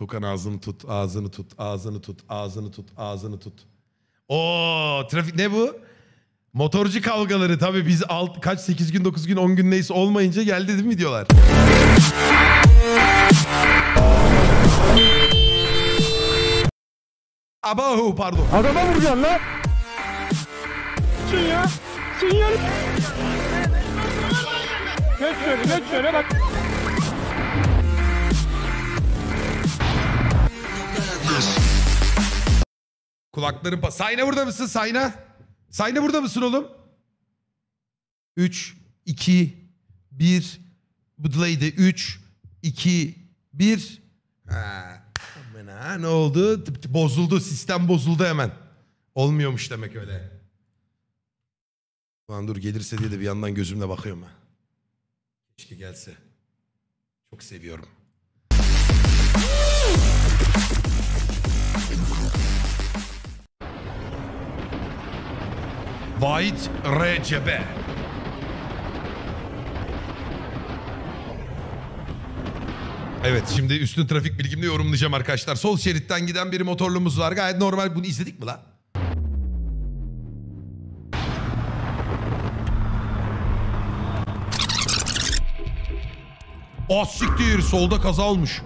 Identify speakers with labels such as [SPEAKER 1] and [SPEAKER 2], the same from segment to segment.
[SPEAKER 1] Tukan ağzını tut, ağzını tut, ağzını tut, ağzını tut, ağzını tut. Oo, trafik ne bu? Motorcu kavgaları tabii biz alt, kaç 8 gün 9 gün 10 gün neyse olmayınca geldi değil mi diyorlar. Abahu pardon.
[SPEAKER 2] Adama vuracaksın lan. Sinyal. Sinyal. Geç şöyle geç şöyle bak.
[SPEAKER 1] Kulakların pa- Sayna burada mısın Sayna? Sayna burada mısın oğlum? 3, 2, 1. Bu delay'de 3, 2, 1. Ha. ne oldu? Bozuldu. Sistem bozuldu hemen. Olmuyormuş demek öyle. Ulan dur gelirse diye de bir yandan gözümle bakıyorum ha. Keşke gelse. Çok seviyorum. Vahit Recebe. Evet şimdi üstün trafik bilgimle yorumlayacağım arkadaşlar. Sol şeritten giden bir motorlumuz var. Gayet normal. Bunu izledik mi lan? Ah siktir solda kaza olmuş.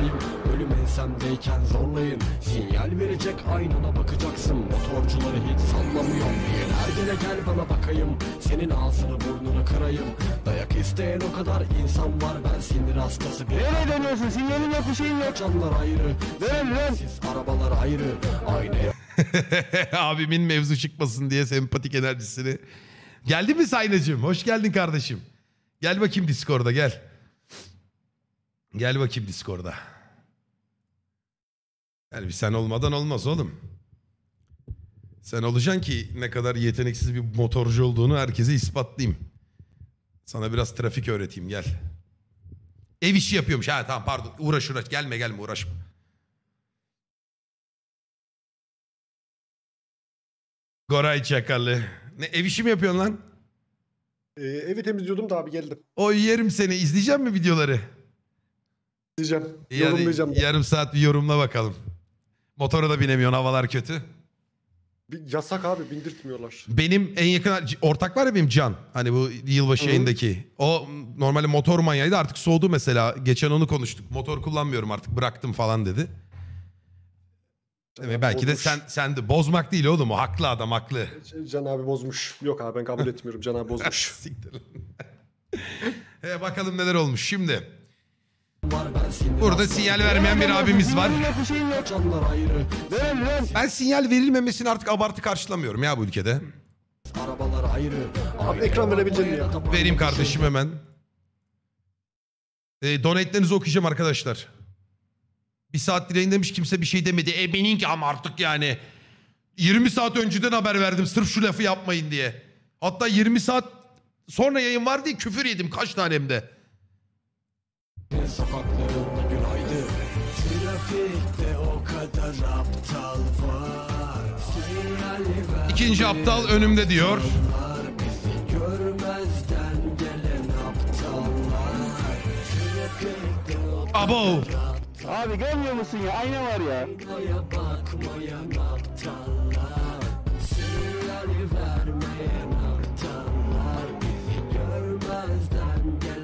[SPEAKER 3] Yoldayım Ölüm ensemdeyken zorlayın Sinyal verecek aynana bakacaksın Motorcuları hiç sallamıyorum gele gel bana bakayım Senin ağzını burnunu kırayım Dayak isteyen o kadar insan var Ben sinir hastası bir
[SPEAKER 2] Nereye dönüyorsun? Sinyalin yok bir şeyin yok.
[SPEAKER 3] Canlar ayrı
[SPEAKER 2] Dön lan.
[SPEAKER 3] Siz arabalar ayrı Aynı
[SPEAKER 1] Abimin mevzu çıkmasın diye sempatik enerjisini. Geldi mi Saynacığım? Hoş geldin kardeşim. Gel bakayım Discord'a gel. Gel bakayım Discord'a. Yani bir sen olmadan olmaz oğlum. Sen olacaksın ki ne kadar yeteneksiz bir motorcu olduğunu herkese ispatlayayım. Sana biraz trafik öğreteyim gel. Ev işi yapıyormuş. Ha tamam pardon uğraş uğraş gelme gelme uğraşma. Goray Çakalı. Ne ev işi mi yapıyorsun lan?
[SPEAKER 4] Ee, evi temizliyordum da abi geldim.
[SPEAKER 1] O yerim seni. İzleyeceğim mi videoları?
[SPEAKER 4] Diyeceğim.
[SPEAKER 1] İyi, hadi
[SPEAKER 4] Yorumlayacağım.
[SPEAKER 1] yarım saat bir yorumla bakalım. Motora da binemiyorsun havalar kötü.
[SPEAKER 4] Bir yasak abi bindirtmiyorlar.
[SPEAKER 1] Benim en yakın ortak var ya benim Can. Hani bu yılbaşı
[SPEAKER 4] Hı.
[SPEAKER 1] yayındaki. O normalde motor manyağıydı artık soğudu mesela. Geçen onu konuştuk. Motor kullanmıyorum artık bıraktım falan dedi. Ve belki de
[SPEAKER 4] Bozmuş.
[SPEAKER 1] sen sen de bozmak değil oğlum o haklı adam haklı.
[SPEAKER 4] Can abi bozmuş. Yok abi ben kabul etmiyorum. Can abi bozmuş.
[SPEAKER 1] Siktir lan. Bakalım neler olmuş şimdi. Burada sinyal vermeyen bir abimiz var. Ben sinyal verilmemesini artık abartı karşılamıyorum ya bu ülkede.
[SPEAKER 3] Arabalar ayrı
[SPEAKER 4] Abi ekran verebilecek miyim ya?
[SPEAKER 1] Vereyim kardeşim hemen. E, donate'lerinizi okuyacağım arkadaşlar. Bir saat dileğin demiş kimse bir şey demedi. E benimki ama artık yani. 20 saat önceden haber verdim sırf şu lafı yapmayın diye. Hatta 20 saat sonra yayın var diye küfür yedim kaç tanem de.
[SPEAKER 3] Sokaklarında günaydın Trafikte o kadar aptal var
[SPEAKER 1] İkinci aptal önümde diyor. Abo.
[SPEAKER 2] Abi görmüyor musun ya? Ayna var ya.
[SPEAKER 3] vermeyen aptallar Bizi görmezden gelen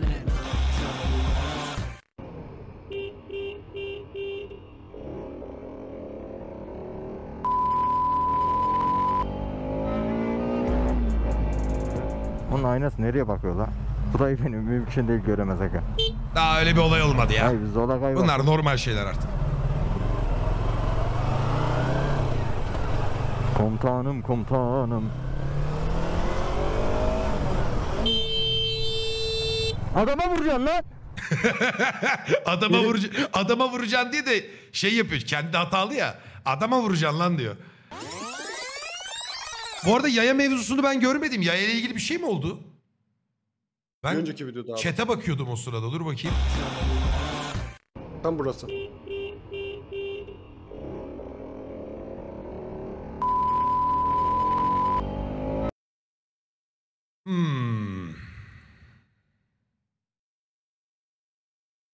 [SPEAKER 5] aynası nereye bakıyor lan? Burayı benim mümkün değil göremez aga.
[SPEAKER 1] Daha öyle bir olay olmadı ya.
[SPEAKER 5] Hayır biz zola kayboldik.
[SPEAKER 1] Bunlar normal şeyler artık.
[SPEAKER 5] Komutanım komutanım.
[SPEAKER 2] Adama vuracaksın lan.
[SPEAKER 1] Adama vurucu adama vuracaksın diye de şey yapıyor. Kendi hatalı ya. Adama vuracaksın lan diyor. Bu arada yaya mevzusunu ben görmedim. Yaya ile ilgili bir şey mi oldu? Ben
[SPEAKER 4] önceki videoda abi.
[SPEAKER 1] chat'e bakıyordum o sırada. Dur bakayım.
[SPEAKER 4] Tam burası. Hmm.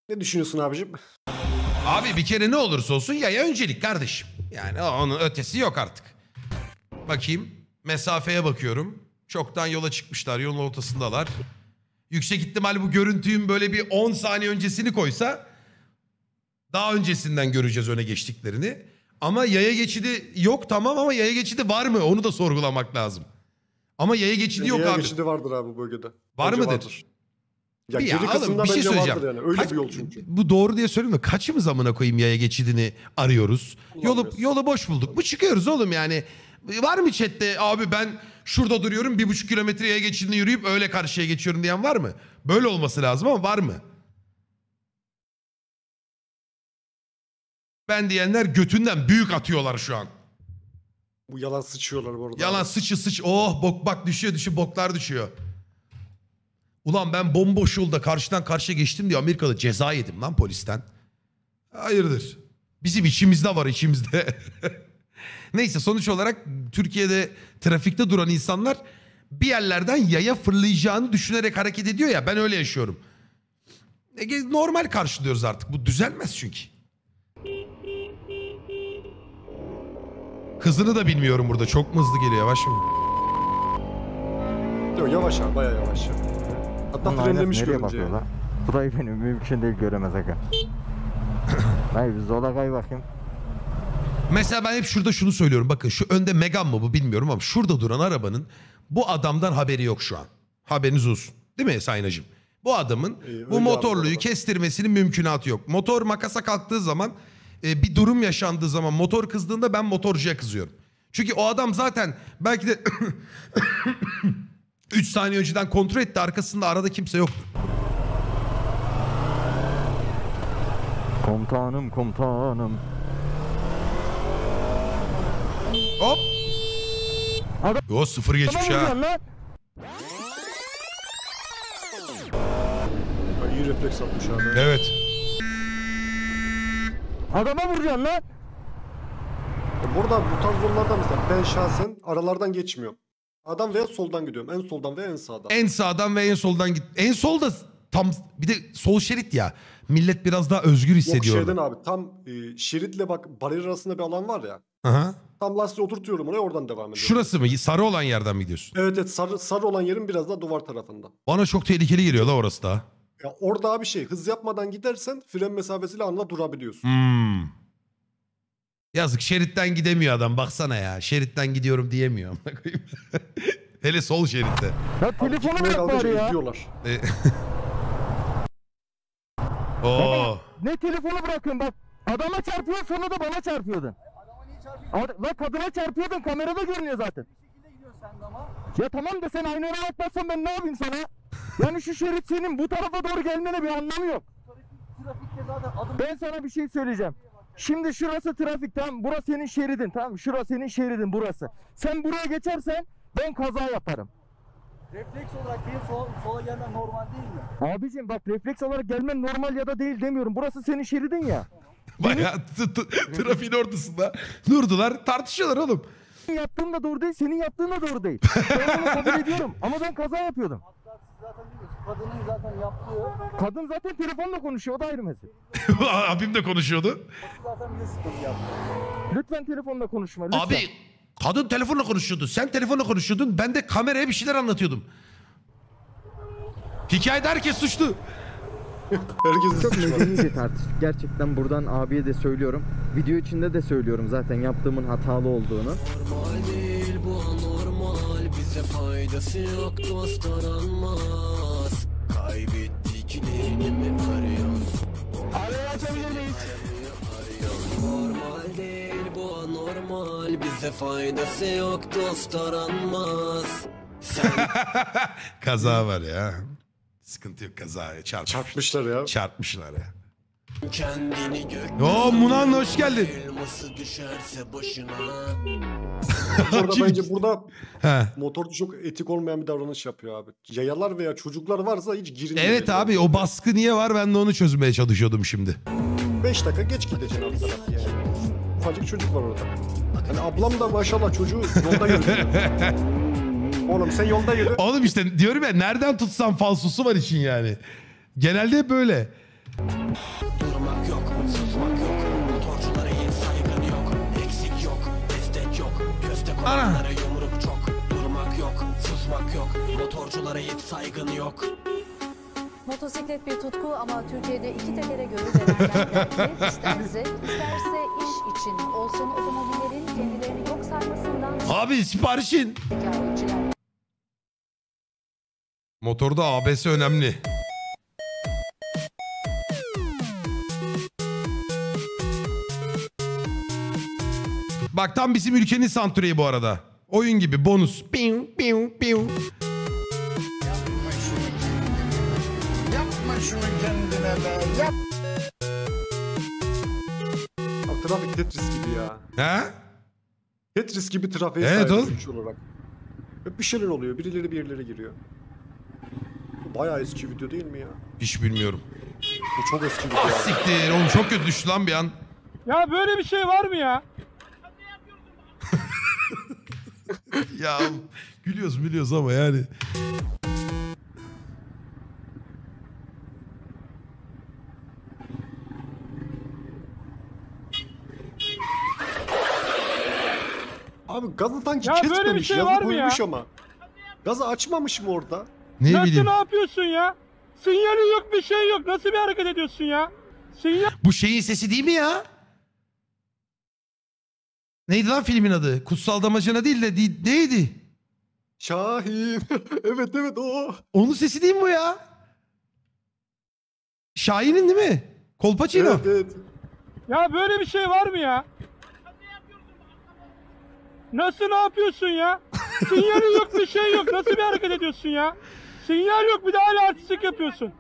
[SPEAKER 4] Ne düşünüyorsun abicim?
[SPEAKER 1] Abi bir kere ne olursa olsun yaya öncelik kardeşim. Yani onun ötesi yok artık. Bakayım. Mesafeye bakıyorum. Çoktan yola çıkmışlar. Yolun ortasındalar. Yüksek ihtimal bu görüntünün böyle bir 10 saniye öncesini koysa daha öncesinden göreceğiz öne geçtiklerini. Ama yaya geçidi yok tamam ama yaya geçidi var mı? Onu da sorgulamak lazım. Ama yaya geçidi yok
[SPEAKER 4] Yaya
[SPEAKER 1] abi.
[SPEAKER 4] geçidi vardır abi bu bölgede.
[SPEAKER 1] Var mıdır?
[SPEAKER 4] Ya
[SPEAKER 1] Bir
[SPEAKER 4] geri
[SPEAKER 1] oğlum,
[SPEAKER 4] kısımda
[SPEAKER 1] bir şey söyleyeceğim.
[SPEAKER 4] vardır yani. Öyle
[SPEAKER 1] Kaç-
[SPEAKER 4] bir yol çünkü.
[SPEAKER 1] Bu doğru diye söyleyeyim mi? Kaçımız amına koyayım yaya geçidini arıyoruz? Yolu, yolu boş bulduk. Bu çıkıyoruz oğlum yani. Var mı chatte abi ben şurada duruyorum bir buçuk kilometre yaya geçidini yürüyüp öyle karşıya geçiyorum diyen var mı? Böyle olması lazım ama var mı? Ben diyenler götünden büyük atıyorlar şu an.
[SPEAKER 4] Bu yalan sıçıyorlar bu arada.
[SPEAKER 1] Yalan sıçı sıç. Oh bok bak düşüyor düşüyor boklar düşüyor. Ulan ben bomboş yolda karşıdan karşıya geçtim diye Amerika'da ceza yedim lan polisten. Hayırdır? Bizim içimizde var içimizde. Neyse sonuç olarak Türkiye'de trafikte duran insanlar bir yerlerden yaya fırlayacağını düşünerek hareket ediyor ya ben öyle yaşıyorum. E, Normal karşılıyoruz artık bu düzelmez çünkü. Hızını da bilmiyorum burada çok mu hızlı geliyor yavaş mı?
[SPEAKER 4] Yok yavaş abi bayağı yavaş. ya. Hatta
[SPEAKER 5] aynası
[SPEAKER 4] frenlemiş
[SPEAKER 5] nereye
[SPEAKER 4] görünce.
[SPEAKER 5] bakıyor
[SPEAKER 4] yani.
[SPEAKER 5] lan? Burayı benim mümkün değil göremez aga. Hayır bir zola kay bakayım.
[SPEAKER 1] Mesela ben hep şurada şunu söylüyorum. Bakın şu önde Megan mı bu bilmiyorum ama şurada duran arabanın bu adamdan haberi yok şu an. Haberiniz olsun. Değil mi Sayınacığım? Bu adamın
[SPEAKER 4] öyle
[SPEAKER 1] bu motorluyu kestirmesinin mümkünatı yok. Motor makasa kalktığı zaman e, bir durum yaşandığı zaman motor kızdığında ben motorcuya kızıyorum. Çünkü o adam zaten belki de 3 saniye önceden kontrol etti arkasında arada kimse yoktu.
[SPEAKER 5] Komutanım komutanım.
[SPEAKER 1] Hop.
[SPEAKER 2] Adam-
[SPEAKER 1] Yo sıfır geçmiş
[SPEAKER 2] Adama
[SPEAKER 1] ha.
[SPEAKER 2] lan.
[SPEAKER 4] İyi refleks atmış abi.
[SPEAKER 1] Evet.
[SPEAKER 2] Adama vuracaksın lan.
[SPEAKER 4] Burada bu tarz yollarda mesela ben şahsen aralardan geçmiyorum. Adam veya soldan gidiyorum. En soldan veya en sağdan.
[SPEAKER 1] En sağdan ve en soldan git. En solda tam bir de sol şerit ya. Millet biraz daha özgür
[SPEAKER 4] Yok
[SPEAKER 1] hissediyor.
[SPEAKER 4] şeyden
[SPEAKER 1] orada.
[SPEAKER 4] abi tam e, şeritle bak bariyer arasında bir alan var ya.
[SPEAKER 1] Aha.
[SPEAKER 4] Tam lastiği oturtuyorum oraya oradan devam ediyorum.
[SPEAKER 1] Şurası mı? Sarı olan yerden mi gidiyorsun?
[SPEAKER 4] Evet evet sarı, sarı olan yerin biraz daha duvar tarafında.
[SPEAKER 1] Bana çok tehlikeli geliyor la orası da.
[SPEAKER 4] Ya orada abi şey hız yapmadan gidersen fren mesafesiyle anla durabiliyorsun.
[SPEAKER 1] Hmm. Yazık şeritten gidemiyor adam baksana ya. Şeritten gidiyorum diyemiyor. Hele sol şeritte.
[SPEAKER 2] Ya telefonu
[SPEAKER 4] kalkınca
[SPEAKER 2] bari ya.
[SPEAKER 1] E- Oo.
[SPEAKER 2] Ne telefonu bırakın bak. Adama çarpıyorsun sonra da bana çarpıyordun. Ad- Lan kadına çarpıyordun kamerada görünüyor zaten. Ya tamam da sen aynı yere bakmazsan ben ne yapayım sana? Yani şu şerit senin bu tarafa doğru gelmene bir anlamı yok. Ben sana bir şey söyleyeceğim. Şimdi şurası trafik tamam burası senin şeridin tamam şurası senin şeridin burası. Sen buraya geçersen ben kaza yaparım.
[SPEAKER 6] Refleks olarak benim sola, sola gelmem normal değil mi?
[SPEAKER 2] Abicim bak refleks olarak gelmen normal ya da değil demiyorum. Burası senin şeridin ya.
[SPEAKER 1] Bayağı t- t- trafiğin ortasında durdular tartışıyorlar oğlum.
[SPEAKER 2] Senin yaptığın da doğru değil, senin yaptığın da doğru değil. Ben bunu kabul ediyorum ama ben kaza yapıyordum.
[SPEAKER 6] Hatta siz zaten biliyorsunuz. Kadının zaten yaptığı,
[SPEAKER 2] Kadın zaten telefonla konuşuyor, o da ayrı mesele.
[SPEAKER 1] Abim de konuşuyordu.
[SPEAKER 6] zaten bize sıkıntı yaptı.
[SPEAKER 2] Lütfen telefonla konuşma, lütfen.
[SPEAKER 1] Abi kadın telefonla konuşuyordu. Sen telefonla konuşuyordun. Ben de kameraya bir şeyler anlatıyordum. Hikayede herkes suçlu.
[SPEAKER 4] Herkes
[SPEAKER 7] Çok medenice tartıştık. Gerçekten buradan abiye de söylüyorum. Video içinde de söylüyorum zaten yaptığımın hatalı olduğunu.
[SPEAKER 3] Normal değil bu anormal Bize faydası yok dost aranmaz Kaybettiklerini mi arıyorsun? Normal değil bu anormal Bize faydası yok dost aranmaz Sen
[SPEAKER 1] Kaza var ya. Sıkıntı yok kazaya çarp.
[SPEAKER 4] Çarpmışlar ya.
[SPEAKER 1] Çarpmışlar ya.
[SPEAKER 3] kendini gök
[SPEAKER 1] Oo Munan hoş geldin.
[SPEAKER 3] Elması düşerse başına
[SPEAKER 4] Burada bence burada
[SPEAKER 1] He.
[SPEAKER 4] motorcu çok etik olmayan bir davranış yapıyor abi. Yayalar veya çocuklar varsa hiç girilmiyor.
[SPEAKER 1] Evet abi o baskı niye var ben de onu çözmeye çalışıyordum şimdi.
[SPEAKER 4] 5 dakika geç gideceksin alt taraf yani. Ufacık çocuk var orada. Hani ablam da maşallah çocuğu yolda yürütüyor. Oğlum sen yolda yürü.
[SPEAKER 1] Oğlum işte diyorum ya nereden tutsam falsosu var için yani. Genelde hep böyle.
[SPEAKER 3] Durmak yok, susmak yok Motorculara hiç saygın yok Eksik yok, destek yok Köstek olanlara yumruk çok Durmak yok, susmak yok Motorculara hiç saygın yok
[SPEAKER 8] Motosiklet bir tutku ama Türkiye'de iki tekere görü verenler belki isterse, isterse iş için olsun otomobillerin kendilerini yok saymasından
[SPEAKER 1] Abi siparişin.
[SPEAKER 8] şikayetçiler.
[SPEAKER 1] Motorda ABS önemli. Bak tam bizim ülkenin santureyi bu arada. Oyun gibi bonus. Piu, piu, piu.
[SPEAKER 4] Abi trafik Tetris gibi ya.
[SPEAKER 1] He?
[SPEAKER 4] Tetris gibi trafiğe
[SPEAKER 1] Evet
[SPEAKER 4] sahip güç olarak. Hep bir şeyler oluyor. Birileri bir yerlere giriyor. Bayağı eski video değil mi ya?
[SPEAKER 1] Hiç bilmiyorum.
[SPEAKER 4] Bu çok eski video.
[SPEAKER 1] Ah
[SPEAKER 4] ya.
[SPEAKER 1] siktir. Oğlum çok kötü düştü lan bir an.
[SPEAKER 6] Ya böyle bir şey var mı ya?
[SPEAKER 1] Ya gülüyoruz biliyoruz ama yani.
[SPEAKER 4] Abi gazı sanki
[SPEAKER 6] Ya böyle bir
[SPEAKER 4] kesmemiş.
[SPEAKER 6] şey
[SPEAKER 4] yazı
[SPEAKER 6] var mı ya?
[SPEAKER 4] koymuş ama. Gazı açmamış mı orada?
[SPEAKER 1] Ne
[SPEAKER 6] Nasıl
[SPEAKER 1] bileyim.
[SPEAKER 6] ne yapıyorsun ya? Sinyali yok bir şey yok. Nasıl bir hareket ediyorsun ya? Sinyal
[SPEAKER 1] Bu şeyin sesi değil mi ya? Neydi lan filmin adı? Kutsal Damacana değil de di- neydi?
[SPEAKER 4] Şahin. evet evet o.
[SPEAKER 1] Onun sesi değil mi bu ya? Şahin'in değil mi? Kolpaçino.
[SPEAKER 4] Evet evet.
[SPEAKER 6] Ya böyle bir şey var mı ya? Nasıl ne yapıyorsun ya? Sinyali yok bir şey yok. Nasıl bir hareket ediyorsun ya? Sinyal yok bir de hala artistik yapıyorsun.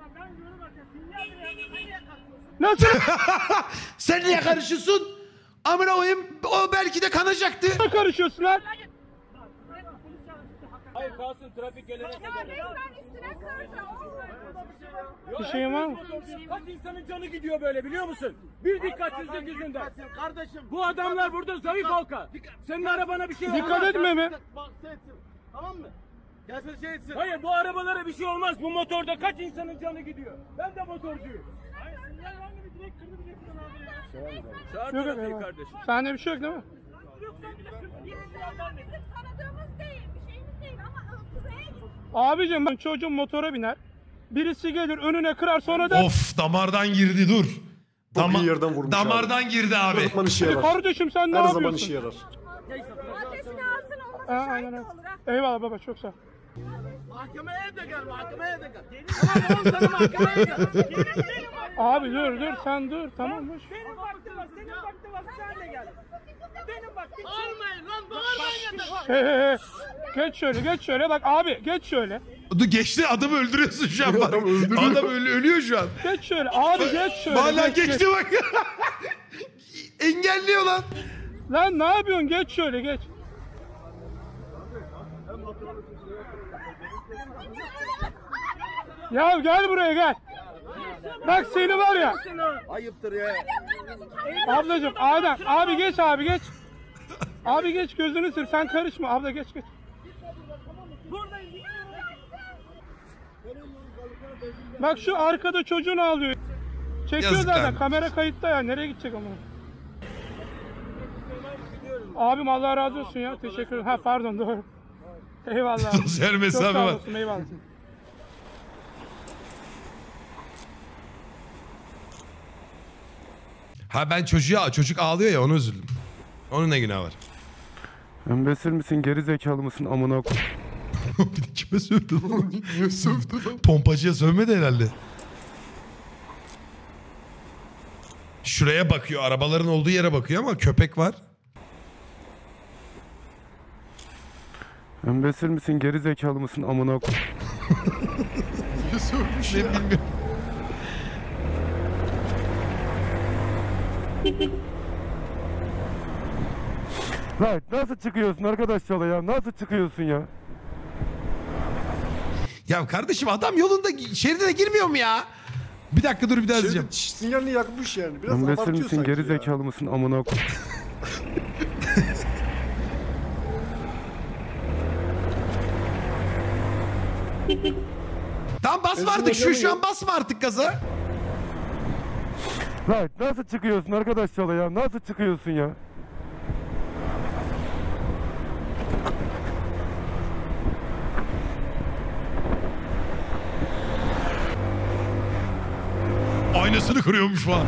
[SPEAKER 6] Nasıl
[SPEAKER 1] Sen niye karışıyorsun? Amına koyayım o belki de kanacaktı.
[SPEAKER 6] karışıyorsun lan? Bir şeyin var mı?
[SPEAKER 9] Kaç insanın canı gidiyor böyle biliyor musun? Bir dikkatsizlik yüzünden. Kardeşim. Bu adamlar burada zayıf halka. Senin arabana bir şey olmaz.
[SPEAKER 6] Dikkat etme mi?
[SPEAKER 9] Tamam mı? Gelsin şey etsin. Hayır bu arabalara bir şey olmaz. Bu motorda kaç insanın canı gidiyor. Ben de motorcuyum. Hayır sinyal var mı? Direkt kırdı abi. Çağır trafiği kardeşim.
[SPEAKER 6] Sende bir şey yok değil mi?
[SPEAKER 10] Git.
[SPEAKER 6] Abicim ben çocuğum motora biner. Birisi gelir önüne kırar sonra da
[SPEAKER 1] Of damardan girdi dur.
[SPEAKER 4] İyi yerden vurmuş
[SPEAKER 1] Damardan girdi abi.
[SPEAKER 4] Her zaman işe yarar.
[SPEAKER 6] kardeşim sen ne
[SPEAKER 4] Her
[SPEAKER 6] yapıyorsun?
[SPEAKER 4] zaman işe yarar.
[SPEAKER 10] Adresini alsın olmasa şahit
[SPEAKER 6] aynen
[SPEAKER 10] de
[SPEAKER 6] öyle.
[SPEAKER 10] olur ha.
[SPEAKER 6] Eyvallah baba çok sağ ol.
[SPEAKER 9] Mahkemeye de gel mahkemeye de gel. Tamam oğlum sana mahkemeye gel.
[SPEAKER 6] Abi dur dur sen dur tamam ver.
[SPEAKER 9] Benim vaktim var. Senin vaktin var. Sen de gel. Benim vaktim. Bağırmayın lan bağırmayın ya.
[SPEAKER 6] Hey hey hey. Geç şöyle geç şöyle bak abi geç şöyle.
[SPEAKER 1] Dur geçti adamı öldürüyorsun şu an bak.
[SPEAKER 4] Adam
[SPEAKER 1] ölü- ölüyor şu an.
[SPEAKER 6] Geç şöyle abi geç şöyle. Geç,
[SPEAKER 1] geçti bak. Engelliyor lan.
[SPEAKER 6] Lan ne yapıyorsun geç şöyle geç. Ya gel buraya gel. Bak seni var ya.
[SPEAKER 9] Ayıptır ya.
[SPEAKER 6] Ablacım Adem abi geç abi geç. Abi geç gözünü sil sen karışma abla geç geç. Bak şu arkada çocuğunu ağlıyor. Çekiyor
[SPEAKER 1] Yazık
[SPEAKER 6] zaten
[SPEAKER 1] abi.
[SPEAKER 6] kamera kayıtta ya nereye gidecek ama. Abim Allah razı olsun ya teşekkür ederim. Ha pardon doğru. Eyvallah.
[SPEAKER 1] Sosyal
[SPEAKER 6] Çok sağ olasın eyvallah.
[SPEAKER 1] Ha ben çocuğa çocuk ağlıyor ya onu üzüldüm. Onun ne günahı var?
[SPEAKER 11] Embesil misin geri zekalı mısın amına koy.
[SPEAKER 1] bir de kime sövdü lan?
[SPEAKER 4] Niye sövdü lan?
[SPEAKER 1] Pompacıya sövmedi herhalde. Şuraya bakıyor. Arabaların olduğu yere bakıyor ama köpek var.
[SPEAKER 11] Embesil misin geri zekalı mısın amına koy.
[SPEAKER 4] Niye sövmüş
[SPEAKER 1] Ne
[SPEAKER 4] ya?
[SPEAKER 1] bilmiyorum.
[SPEAKER 11] Lan nasıl çıkıyorsun arkadaş yola ya nasıl çıkıyorsun ya?
[SPEAKER 1] Ya kardeşim adam yolunda şeridine girmiyor mu ya? Bir dakika dur bir daha.
[SPEAKER 4] Şeridi sinyalini yakmış yani. Biraz
[SPEAKER 11] Embesil
[SPEAKER 4] abartıyor
[SPEAKER 11] misin
[SPEAKER 4] sanki
[SPEAKER 11] geri
[SPEAKER 4] ya.
[SPEAKER 11] zekalı mısın amına koy.
[SPEAKER 1] Tamam basma
[SPEAKER 4] Benzin
[SPEAKER 1] artık şu şu an basma artık gaza.
[SPEAKER 11] Lan nasıl çıkıyorsun arkadaş yola ya? Nasıl çıkıyorsun ya?
[SPEAKER 1] Aynasını kırıyormuş falan.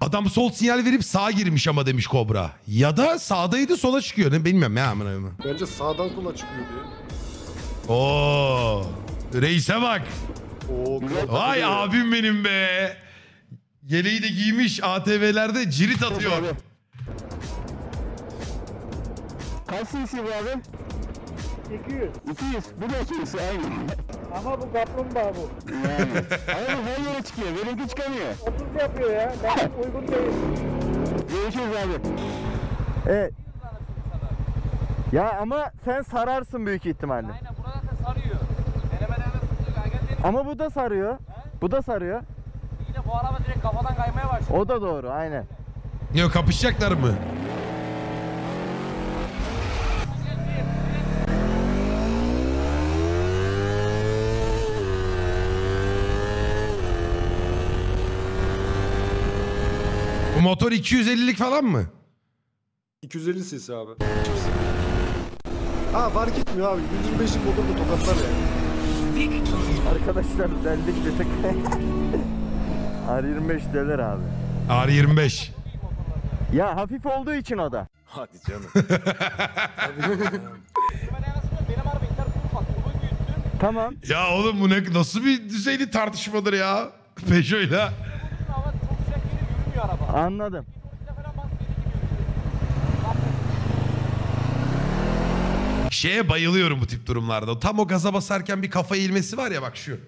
[SPEAKER 1] Adam sol sinyal verip sağa girmiş ama demiş Kobra. Ya da sağdaydı sola çıkıyor. Ne bilmiyorum ya amına koyayım.
[SPEAKER 4] Bence sağdan sola çıkıyor diye.
[SPEAKER 1] Oo. Reise bak.
[SPEAKER 4] Oo,
[SPEAKER 1] Vay abim benim be. Yeleği de giymiş ATV'lerde cirit atıyor.
[SPEAKER 2] Kaç cc bu abi? 200. 200. Bu da 200 aynı.
[SPEAKER 9] Ama bu kaplumbağa bu.
[SPEAKER 2] Yani. Ama bu her yere çıkıyor. Benimki çıkamıyor.
[SPEAKER 9] 30 yapıyor ya. Ben uygun değil.
[SPEAKER 2] Görüşürüz abi. Evet. Ya ama sen sararsın büyük ihtimalle.
[SPEAKER 9] Aynen sarıyor. Denemelerde sıkıyor. Gel dedim.
[SPEAKER 2] Ama bu da sarıyor. Bu da sarıyor.
[SPEAKER 9] Yine bu araba direkt kafadan kaymaya başladı.
[SPEAKER 2] O da doğru aynen.
[SPEAKER 1] Yok kapışacaklar mı? Bu motor 250'lik falan mı?
[SPEAKER 4] 250 cc abi. Ha fark etmiyor abi. 125'lik motor da tokatlar yani.
[SPEAKER 2] Arkadaşlar deldik bir tık. R25 deler abi.
[SPEAKER 1] R25.
[SPEAKER 2] Ya hafif olduğu için o da.
[SPEAKER 4] Hadi canım.
[SPEAKER 2] Tamam.
[SPEAKER 1] Ya oğlum bu ne, nasıl bir düzeyli tartışmadır ya? Peugeot'la.
[SPEAKER 2] Anladım.
[SPEAKER 9] Bir de falan bas geri gidiyor.
[SPEAKER 1] Şeye bayılıyorum bu tip durumlarda. Tam o gaza basarken bir kafa eğilmesi var ya bak şu.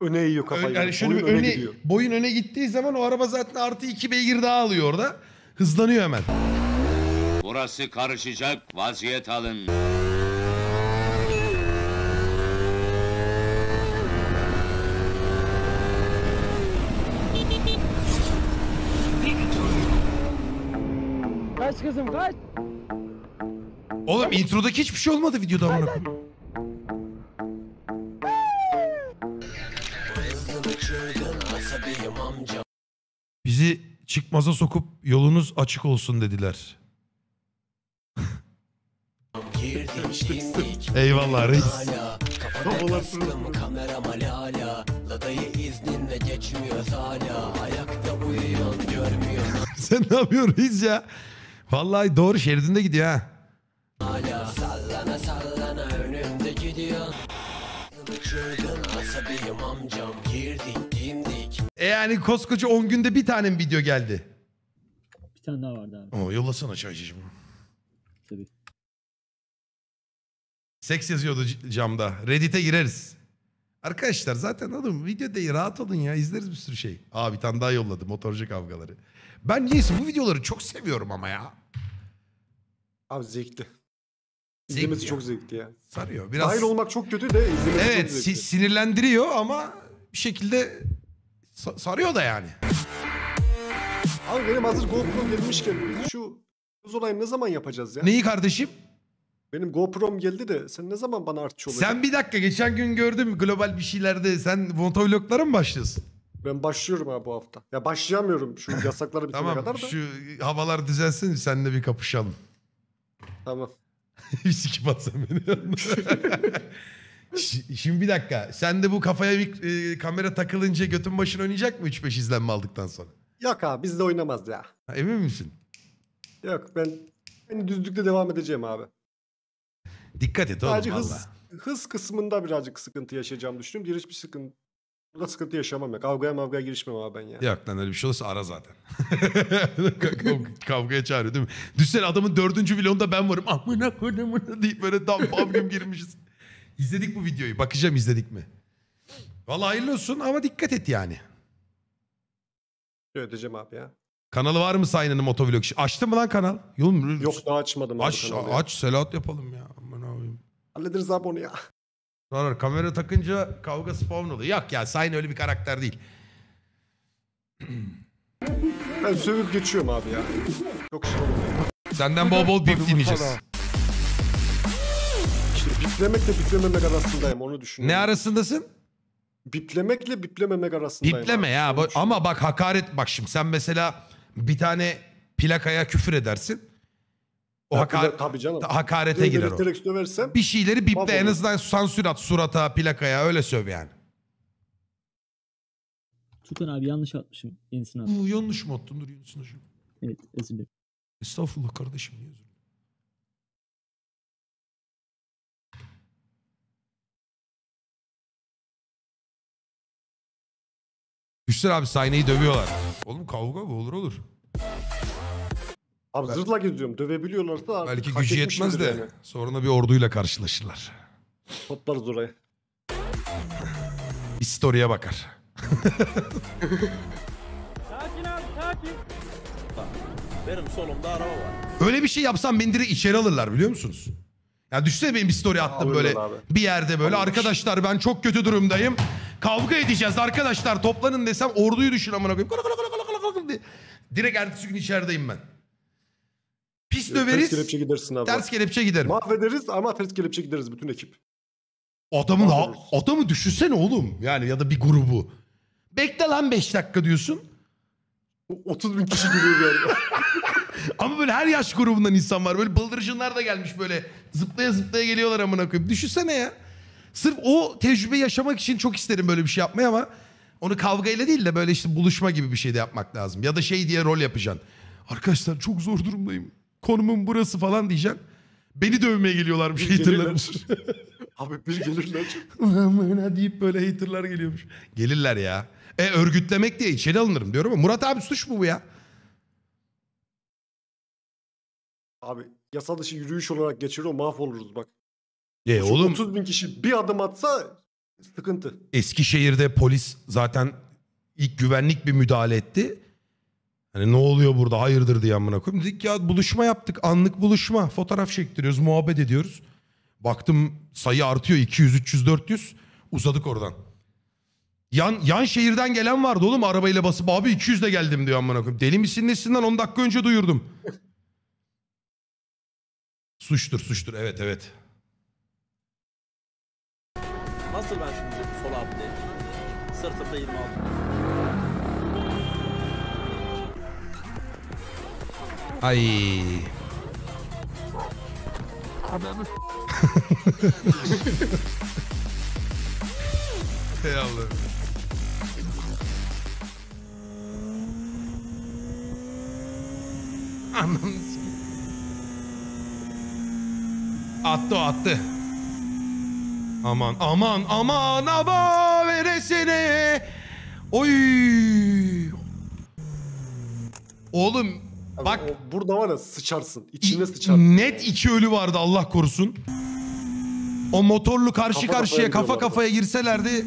[SPEAKER 4] Öne eğiyor kafayı.
[SPEAKER 1] Ön- yani şöyle
[SPEAKER 4] Boyun öne
[SPEAKER 1] öne,
[SPEAKER 4] gidiyor.
[SPEAKER 1] boyun öne gittiği zaman o araba zaten artı iki beygir daha alıyor orada. Hızlanıyor hemen.
[SPEAKER 12] Burası karışacak, vaziyet alın.
[SPEAKER 9] Kaç kızım kaç.
[SPEAKER 1] Oğlum introdaki hiçbir şey olmadı videoda amına. Bizi çıkmaza sokup yolunuz açık olsun dediler. Eyvallah reis.
[SPEAKER 3] Kameram hala Ladayı izninle geçmiyoruz hala Ayakta uyuyorsun görmüyorsun
[SPEAKER 1] Sen ne yapıyorsun reis ya? Vallahi doğru şeridinde gidiyor ha.
[SPEAKER 3] Hala Sallana sallana önümde gidiyor Çılgın asabiyim amcam Girdik dimdik
[SPEAKER 1] E yani koskoca 10 günde bir tane mi video geldi?
[SPEAKER 13] Bir tane daha vardı abi.
[SPEAKER 1] Oo, yollasana çaycıcım.
[SPEAKER 13] Tabii.
[SPEAKER 1] Seks yazıyordu c- camda. Reddit'e gireriz. Arkadaşlar zaten oğlum video değil rahat olun ya izleriz bir sürü şey. Aa bir tane daha yolladı motorcu kavgaları. Ben niyeyse bu videoları çok seviyorum ama ya.
[SPEAKER 4] Abi zevkli.
[SPEAKER 1] Zevkli
[SPEAKER 4] İzlemesi
[SPEAKER 1] ya.
[SPEAKER 4] çok zevkli ya.
[SPEAKER 1] Sarıyor. Biraz
[SPEAKER 4] Dahil olmak çok kötü de izlemesi çok
[SPEAKER 1] evet
[SPEAKER 4] zevkli.
[SPEAKER 1] si- sinirlendiriyor ama bir şekilde sa- sarıyor da yani.
[SPEAKER 4] Abi benim hazır GoPro gelmişken biz şu hız olayını ne zaman yapacağız ya?
[SPEAKER 1] Neyi kardeşim?
[SPEAKER 4] Benim GoPro'm geldi de sen ne zaman bana artçı olacaksın?
[SPEAKER 1] Sen bir dakika geçen gün gördüm global bir şeylerde sen motovloglara mı başlıyorsun?
[SPEAKER 4] Ben başlıyorum abi bu hafta. Ya başlayamıyorum şu yasakları bitene
[SPEAKER 1] Tamam
[SPEAKER 4] kadar da.
[SPEAKER 1] şu havalar düzelsin seninle bir kapışalım.
[SPEAKER 4] Tamam.
[SPEAKER 1] bir sikip atsan beni. Ş- Şimdi bir dakika. Sen de bu kafaya mik- e, kamera takılınca götün başına oynayacak mı 3-5 izlenme aldıktan sonra?
[SPEAKER 4] Yok abi bizde oynamaz ya.
[SPEAKER 1] Ha, emin misin?
[SPEAKER 4] Yok ben ben düzlükte devam edeceğim abi.
[SPEAKER 1] Dikkat et oğlum
[SPEAKER 4] Sadece
[SPEAKER 1] valla.
[SPEAKER 4] hız, hız kısmında birazcık sıkıntı yaşayacağımı düşünüyorum. Diğer hiçbir sıkıntı Burada sıkıntı yaşamam ya. Kavgaya mavgaya girişmem abi ben ya.
[SPEAKER 1] Yok lan öyle bir şey olursa ara zaten. Kav- Kavgaya çağırıyor değil mi? Düşsene adamın dördüncü vlogunda ben varım. Amına koyayım deyip böyle tam bam güm girmişiz. İzledik bu videoyu. Bakacağım izledik mi? Vallahi hayırlı olsun ama dikkat et yani.
[SPEAKER 4] Şöyle edeceğim abi ya.
[SPEAKER 1] Kanalı var mı Sayın'ın motovlog? Açtın mı lan kanal? Yolum,
[SPEAKER 4] Yok daha açmadım abi
[SPEAKER 1] Aç,
[SPEAKER 4] kanalı ya.
[SPEAKER 1] aç Selahat yapalım ya. Aman abi.
[SPEAKER 4] Hallederiz abi onu ya.
[SPEAKER 1] Sonra kamera takınca kavga spawn oluyor. Yok ya Sayın öyle bir karakter değil.
[SPEAKER 4] Ben sövüp geçiyorum abi ya. Çok şey olmuyor.
[SPEAKER 1] Senden bol bol bip dinleyeceğiz.
[SPEAKER 4] İşte biplemekle biplememek arasındayım onu düşünüyorum.
[SPEAKER 1] Ne arasındasın?
[SPEAKER 4] Biplemekle biplememek arasındayım.
[SPEAKER 1] Bipleme
[SPEAKER 4] abi.
[SPEAKER 1] ya.
[SPEAKER 4] Onu.
[SPEAKER 1] Ama bak hakaret bak şimdi sen mesela bir tane plakaya küfür edersin. O
[SPEAKER 4] Ya,
[SPEAKER 1] hakar-
[SPEAKER 4] tabii canım.
[SPEAKER 1] hakarete
[SPEAKER 4] Direkt
[SPEAKER 1] girer o.
[SPEAKER 4] Söversem
[SPEAKER 1] Bir şeyleri biple en
[SPEAKER 4] Mahvolur.
[SPEAKER 1] azından sansür at surata, plakaya öyle söv yani.
[SPEAKER 13] Tukan abi yanlış atmışım. Yenisini at.
[SPEAKER 1] Uu, yanlış mı attın? Dur yenisini hocam.
[SPEAKER 13] Evet özür dilerim.
[SPEAKER 1] Estağfurullah kardeşim. niye özür dilerim? Hüsnü abi sahneyi dövüyorlar. Oğlum kavga mı olur olur.
[SPEAKER 4] Abi zırhla geziyorum. Dövebiliyorlarsa artık
[SPEAKER 1] Belki
[SPEAKER 4] hak
[SPEAKER 1] gücü yetmez de
[SPEAKER 4] yani.
[SPEAKER 1] sonra bir orduyla karşılaşırlar.
[SPEAKER 4] Toplarız oraya.
[SPEAKER 1] Bir story'e bakar.
[SPEAKER 6] Sakin abi sakin.
[SPEAKER 9] Benim solumda araba var.
[SPEAKER 1] Öyle bir şey yapsam beni direkt içeri alırlar biliyor musunuz? Ya düşsene benim bir story attım
[SPEAKER 4] Alırlar
[SPEAKER 1] böyle
[SPEAKER 4] abi.
[SPEAKER 1] bir yerde böyle arkadaşlar ben çok kötü durumdayım. Kavga edeceğiz arkadaşlar toplanın desem orduyu düşün amına koyayım. Kala kala kala kala kala kala diye. Direkt ertesi gün içerideyim ben. Pis
[SPEAKER 4] Ters
[SPEAKER 1] döveriz.
[SPEAKER 4] kelepçe gidersin abi.
[SPEAKER 1] Ters kelepçe giderim.
[SPEAKER 4] Mahvederiz ama ters kelepçe gideriz bütün ekip.
[SPEAKER 1] Adamın ha,
[SPEAKER 4] Mahvoluruz.
[SPEAKER 1] adamı düşünsene oğlum. Yani ya da bir grubu. Bekle lan 5 dakika diyorsun.
[SPEAKER 4] O- 30 bin kişi geliyor yani.
[SPEAKER 1] Ama böyle her yaş grubundan insan var. Böyle bıldırcınlar da gelmiş böyle zıplaya zıplaya geliyorlar amına koyayım. Düşünsene ya. Sırf o tecrübe yaşamak için çok isterim böyle bir şey yapmayı ama onu kavgayla değil de böyle işte buluşma gibi bir şey de yapmak lazım. Ya da şey diye rol yapacaksın. Arkadaşlar çok zor durumdayım. Konumum burası falan diyeceksin. Beni dövmeye geliyorlarmış
[SPEAKER 4] Bir
[SPEAKER 1] haterlar.
[SPEAKER 4] Abi bir gelirler.
[SPEAKER 1] Amına deyip böyle haterlar geliyormuş. Gelirler ya. E örgütlemek diye içeri alınırım diyorum ama Murat abi suç mu bu ya?
[SPEAKER 4] Abi yasa dışı yürüyüş olarak geçiriyor mahvoluruz bak.
[SPEAKER 1] E
[SPEAKER 4] Şu
[SPEAKER 1] oğlum
[SPEAKER 4] 30 bin kişi bir adım atsa sıkıntı.
[SPEAKER 1] Eskişehir'de polis zaten ilk güvenlik bir müdahale etti. Hani ne oluyor burada hayırdır diye amına koyayım. Dedik ya buluşma yaptık anlık buluşma. Fotoğraf çektiriyoruz muhabbet ediyoruz. Baktım sayı artıyor 200 300 400 uzadık oradan. Yan, yan şehirden gelen vardı oğlum arabayla basıp abi 200 de geldim diyor amına koyayım. Deli misin nesinden 10 dakika önce duyurdum. suçtur suçtur evet evet.
[SPEAKER 9] Nasıl ben şimdi sol alttayım? Sırtımda 26.
[SPEAKER 1] Ay. Hey Allah'ım. Ananı. Attı o attı. Aman aman aman aba veresene. Oy. Oğlum bak
[SPEAKER 4] O- burada var ya sıçarsın. içine sıçarsın.
[SPEAKER 1] Net iki ölü vardı Allah korusun. O motorlu karşı
[SPEAKER 4] Kafa
[SPEAKER 1] karşıya
[SPEAKER 4] kafaya
[SPEAKER 1] kafa
[SPEAKER 4] gidiyorlardı.
[SPEAKER 1] kafaya girselerdi.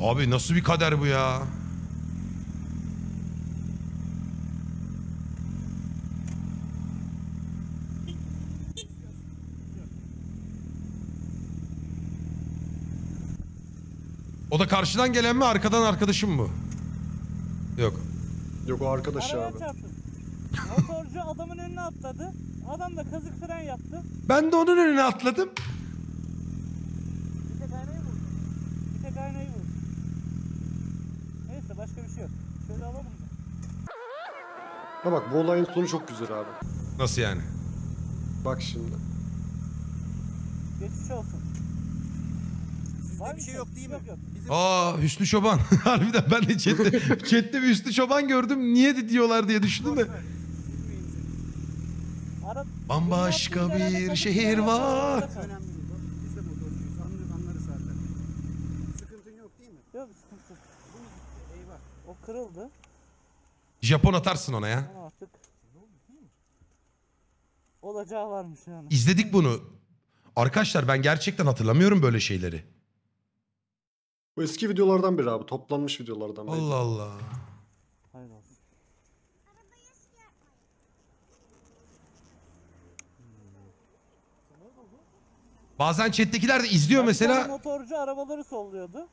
[SPEAKER 1] Abi nasıl bir kader bu ya? Karşıdan gelen mi arkadan arkadaşım mı? Yok.
[SPEAKER 4] Yok o arkadaş ya
[SPEAKER 6] Arabaya
[SPEAKER 4] abi.
[SPEAKER 6] çarptım. Motorcu adamın önüne atladı. Adam da kazık fren yaptı.
[SPEAKER 1] Ben de onun önüne atladım.
[SPEAKER 6] Bir tek aynayı vurdu. Bir tek aynayı vurdu. Neyse başka bir şey yok. Şöyle alalım mı?
[SPEAKER 4] Ha bak bu olayın sonu çok güzel abi.
[SPEAKER 1] Nasıl yani?
[SPEAKER 4] Bak şimdi.
[SPEAKER 6] Geçmiş olsun. Sizde bir şey yok değil mi? Yok yok.
[SPEAKER 1] Aa Hüsnü Çoban. Harbiden ben de chatte, chatte bir Hüsnü Çoban gördüm. Niye de diyorlar diye düşündüm de. Bambaşka bir şehir var.
[SPEAKER 14] Yok değil mi?
[SPEAKER 6] Yok sıkıntı. yok.
[SPEAKER 14] Eyvah.
[SPEAKER 6] O kırıldı.
[SPEAKER 1] Japon atarsın ona ya.
[SPEAKER 6] Ama artık olacağı varmış yani.
[SPEAKER 1] İzledik bunu. Arkadaşlar ben gerçekten hatırlamıyorum böyle şeyleri.
[SPEAKER 4] Bu eski videolardan biri abi. Toplanmış videolardan biri.
[SPEAKER 1] Allah Allah.
[SPEAKER 6] Hayır olsun.
[SPEAKER 1] Bazen chat'tekiler de izliyor
[SPEAKER 6] tane
[SPEAKER 1] mesela.
[SPEAKER 6] motorcu arabaları solluyordu.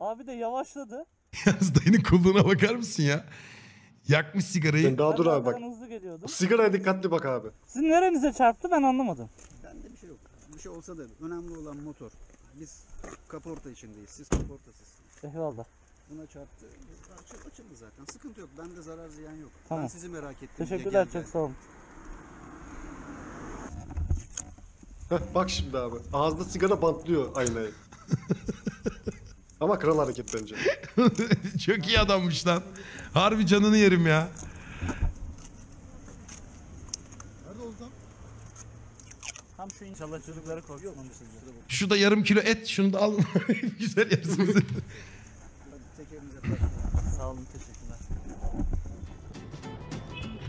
[SPEAKER 6] Abi de yavaşladı.
[SPEAKER 1] Yalnız dayının kulluğuna bakar mısın ya? Yakmış sigarayı.
[SPEAKER 4] Sen daha dur abi bak.
[SPEAKER 6] Hızlı.
[SPEAKER 4] Sigaraya dikkatli bak abi.
[SPEAKER 6] Sizin nerenize çarptı ben anlamadım.
[SPEAKER 14] Bende bir şey yok. Bir şey olsa da önemli olan motor. Biz kaporta içindeyiz. Siz kaportasız.
[SPEAKER 6] Eyvallah.
[SPEAKER 14] Buna çarptı. Açıldı, açıldı zaten. Sıkıntı yok. Bende zarar ziyan yok.
[SPEAKER 6] Tamam.
[SPEAKER 14] Ben sizi merak ettim. diye
[SPEAKER 6] Teşekkürler çok sağ olun.
[SPEAKER 4] Heh, bak şimdi abi. Ağzında sigara bantlıyor aynayı. Ama kral hareket bence.
[SPEAKER 1] Çok iyi adammış lan. Harbi canını yerim ya.
[SPEAKER 6] Şu inşallah çocukları korkutmamışızdır.
[SPEAKER 1] Şu da yarım kilo et. Şunu da al. Güzel yersiniz.
[SPEAKER 6] Sağ olun teşekkürler.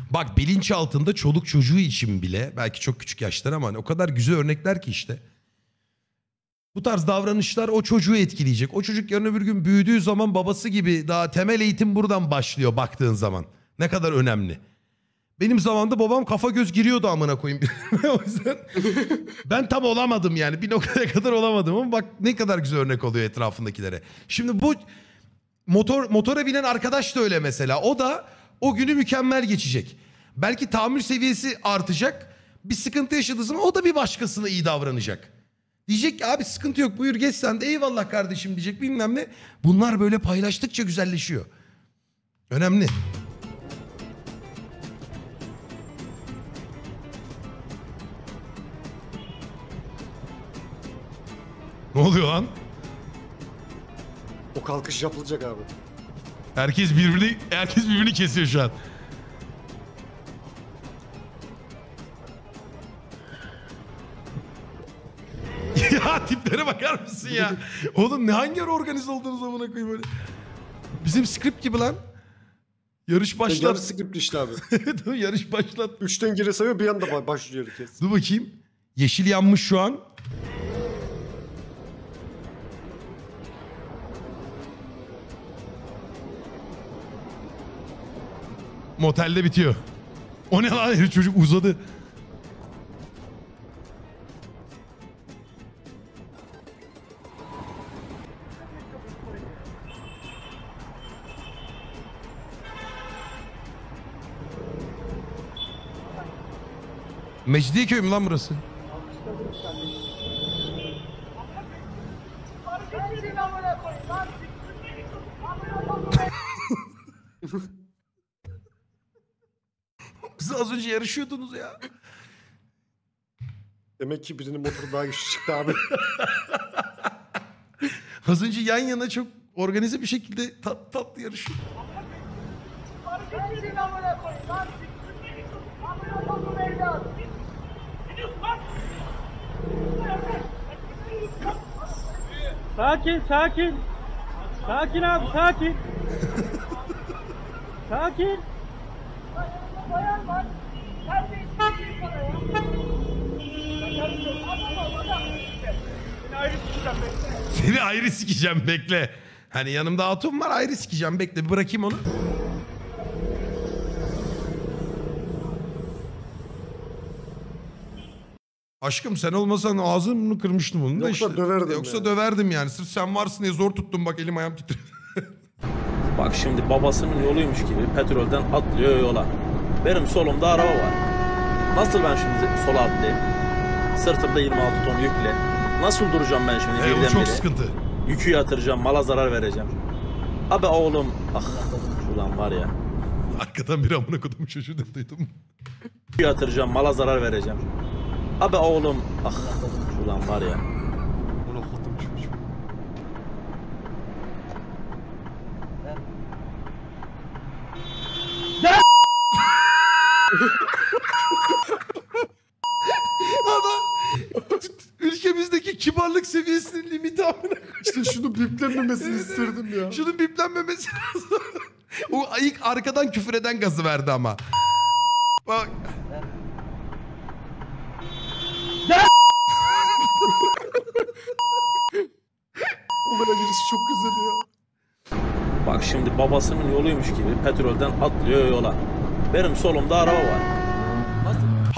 [SPEAKER 1] Bak bilinç altında çoluk çocuğu için bile belki çok küçük yaşlar ama hani o kadar güzel örnekler ki işte. Bu tarz davranışlar o çocuğu etkileyecek. O çocuk yarın öbür gün büyüdüğü zaman babası gibi daha temel eğitim buradan başlıyor baktığın zaman. Ne kadar önemli. Benim zamanımda babam kafa göz giriyordu amına koyayım. o yüzden ben tam olamadım yani. Bir noktaya kadar olamadım ama bak ne kadar güzel örnek oluyor etrafındakilere. Şimdi bu motor motora binen arkadaş da öyle mesela. O da o günü mükemmel geçecek. Belki tahammül seviyesi artacak. Bir sıkıntı yaşadığı zaman o da bir başkasına iyi davranacak. Diyecek ki abi sıkıntı yok buyur geç sen de eyvallah kardeşim diyecek bilmem ne. Bunlar böyle paylaştıkça güzelleşiyor. Önemli. Ne oluyor lan?
[SPEAKER 4] O kalkış yapılacak abi.
[SPEAKER 1] Herkes birbirini herkes birbirini kesiyor şu an. ya tiplere bakar mısın ya? Oğlum ne hangi ara organize oldunuz amına koyayım böyle? Bizim script gibi lan. Yarış
[SPEAKER 4] Başlat.
[SPEAKER 1] başlat.
[SPEAKER 4] Yarı script işte abi.
[SPEAKER 1] oğlum, yarış başlat.
[SPEAKER 4] Üçten geri sayıyor bir anda ba- başlıyor herkes.
[SPEAKER 1] Dur bakayım. Yeşil yanmış şu an. Motelde bitiyor. O ne lan herif çocuk uzadı. Mecidiyeköy mü lan burası? Az önce yarışıyordunuz ya.
[SPEAKER 4] Demek ki birinin motoru daha güçlü çıktı abi.
[SPEAKER 1] Az önce yan yana çok organize bir şekilde tat, tatlı yarışıyor.
[SPEAKER 6] Sakin sakin. Sakin abi sakin. sakin.
[SPEAKER 1] Seni ayrı sikeceğim bekle. Hani yanımda Hatun var ayrı sikeceğim bekle bir bırakayım onu. Aşkım sen olmasan ağzını kırmıştım onu da
[SPEAKER 4] Yoksa
[SPEAKER 1] işte.
[SPEAKER 4] döverdim
[SPEAKER 1] Yoksa
[SPEAKER 4] yani.
[SPEAKER 1] döverdim yani. Sırf sen varsın diye zor tuttum bak elim ayağım titriyor.
[SPEAKER 15] Bak şimdi babasının yoluymuş gibi petrolden atlıyor yola. Benim solumda araba var. Nasıl ben şimdi sola atlayayım? Sırtımda 26 ton yükle. Nasıl duracağım ben şimdi
[SPEAKER 1] E, o
[SPEAKER 15] birdenbire?
[SPEAKER 1] çok sıkıntı.
[SPEAKER 15] Yükü yatıracağım, mala zarar vereceğim. Abi oğlum, ah ulan var ya.
[SPEAKER 1] Arkadan bir amına kodum çocuğu da duydum.
[SPEAKER 15] Yükü yatıracağım, mala zarar vereceğim. Abi oğlum, ah ulan var ya.
[SPEAKER 1] Kibarlık seviyesinin limiti amına
[SPEAKER 4] İşte şunu biplenmemesini isterdim ya.
[SPEAKER 1] Şunun biplenmemesi lazım. o ilk arkadan küfür eden gazı verdi ama. Bak.
[SPEAKER 4] Olaya girişi çok güzel ya.
[SPEAKER 15] Bak şimdi babasının yoluymuş gibi petrolden atlıyor yola. Benim solumda araba var.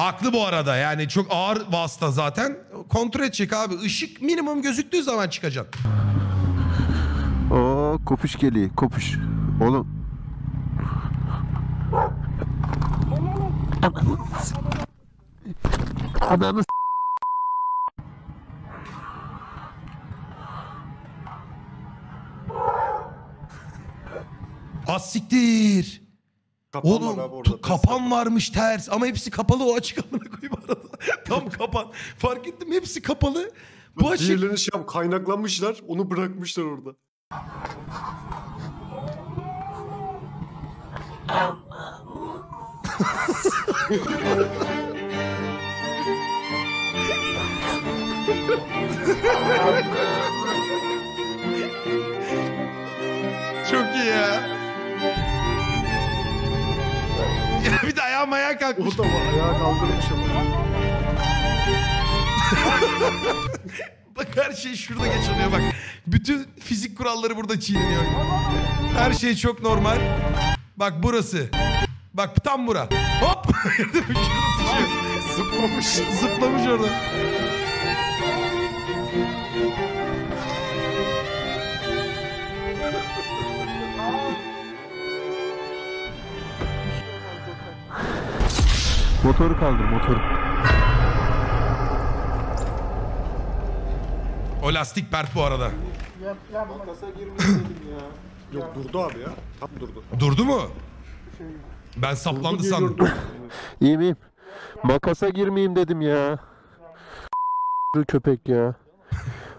[SPEAKER 1] Haklı bu arada yani çok ağır vasıta zaten. Kontrol edecek abi. Işık minimum gözüktüğü zaman çıkacaksın.
[SPEAKER 5] Oo kopuş geliyor kopuş. Oğlum.
[SPEAKER 11] Ananı
[SPEAKER 1] Az siktir.
[SPEAKER 4] Kapan
[SPEAKER 1] Oğlum
[SPEAKER 4] var abi orada.
[SPEAKER 1] kapan varmış ters ama hepsi kapalı o açık amına koyayım arada. Tam kapan. Fark ettim hepsi kapalı. Bu açık.
[SPEAKER 4] Diğerlerini şey yap, kaynaklamışlar onu bırakmışlar orada.
[SPEAKER 1] Çok iyi ya. Ya bir de ayağım ayağa kalkmış.
[SPEAKER 4] O da var ayağa kaldırmış ama.
[SPEAKER 1] Bak her şey şurada geçiyor bak. Bütün fizik kuralları burada çiğneniyor. Her şey çok normal. Bak burası. Bak tam bura. Hop.
[SPEAKER 4] Zıplamış.
[SPEAKER 1] Zıplamış orada.
[SPEAKER 11] Motoru kaldır motoru.
[SPEAKER 1] O lastik pert bu arada.
[SPEAKER 4] Makasa girmeyelim ya. Yok durdu abi ya. Tam durdu.
[SPEAKER 1] Durdu mu? Ben saplandı sandım.
[SPEAKER 11] İyi miyim? Makasa girmeyeyim dedim ya. köpek ya.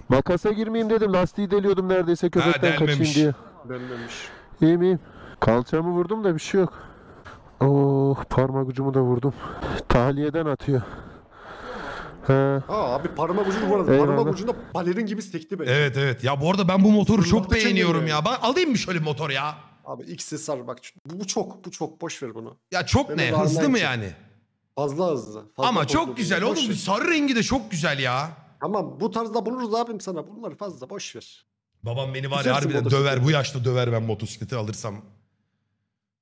[SPEAKER 11] Makasa girmeyeyim dedim. Lastiği deliyordum neredeyse köpekten kaçayım
[SPEAKER 1] delmemiş.
[SPEAKER 11] diye.
[SPEAKER 4] Bellemiş.
[SPEAKER 11] İyi miyim? Kalçamı vurdum da bir şey yok. Oh parmak ucumu da vurdum. Tahliyeden atıyor. He.
[SPEAKER 4] Aa abi parmak ucunu bu arada.
[SPEAKER 11] Eyvallah.
[SPEAKER 4] Parmak ucunda balerin gibi sekti beni.
[SPEAKER 1] Evet evet. Ya bu arada ben bu motoru çok beğeniyorum ya. Ben alayım mı şöyle bir motor ya?
[SPEAKER 4] Abi XSR bak bu, bu çok bu çok boş ver bunu.
[SPEAKER 1] Ya çok
[SPEAKER 4] Ben
[SPEAKER 1] ne?
[SPEAKER 4] onu
[SPEAKER 1] Hızlı mı yani?
[SPEAKER 4] Fazla hızlı. Fazla
[SPEAKER 1] Ama çok güzel
[SPEAKER 4] Boş
[SPEAKER 1] oğlum.
[SPEAKER 4] ver.
[SPEAKER 1] Sarı rengi de çok güzel ya.
[SPEAKER 4] Tamam bu tarzda buluruz abim sana. Bunları fazla boş ver.
[SPEAKER 1] Babam beni var ya
[SPEAKER 4] Güzelsin
[SPEAKER 1] harbiden
[SPEAKER 4] motosiklet.
[SPEAKER 1] döver. Bu yaşta döver ben motosikleti alırsam.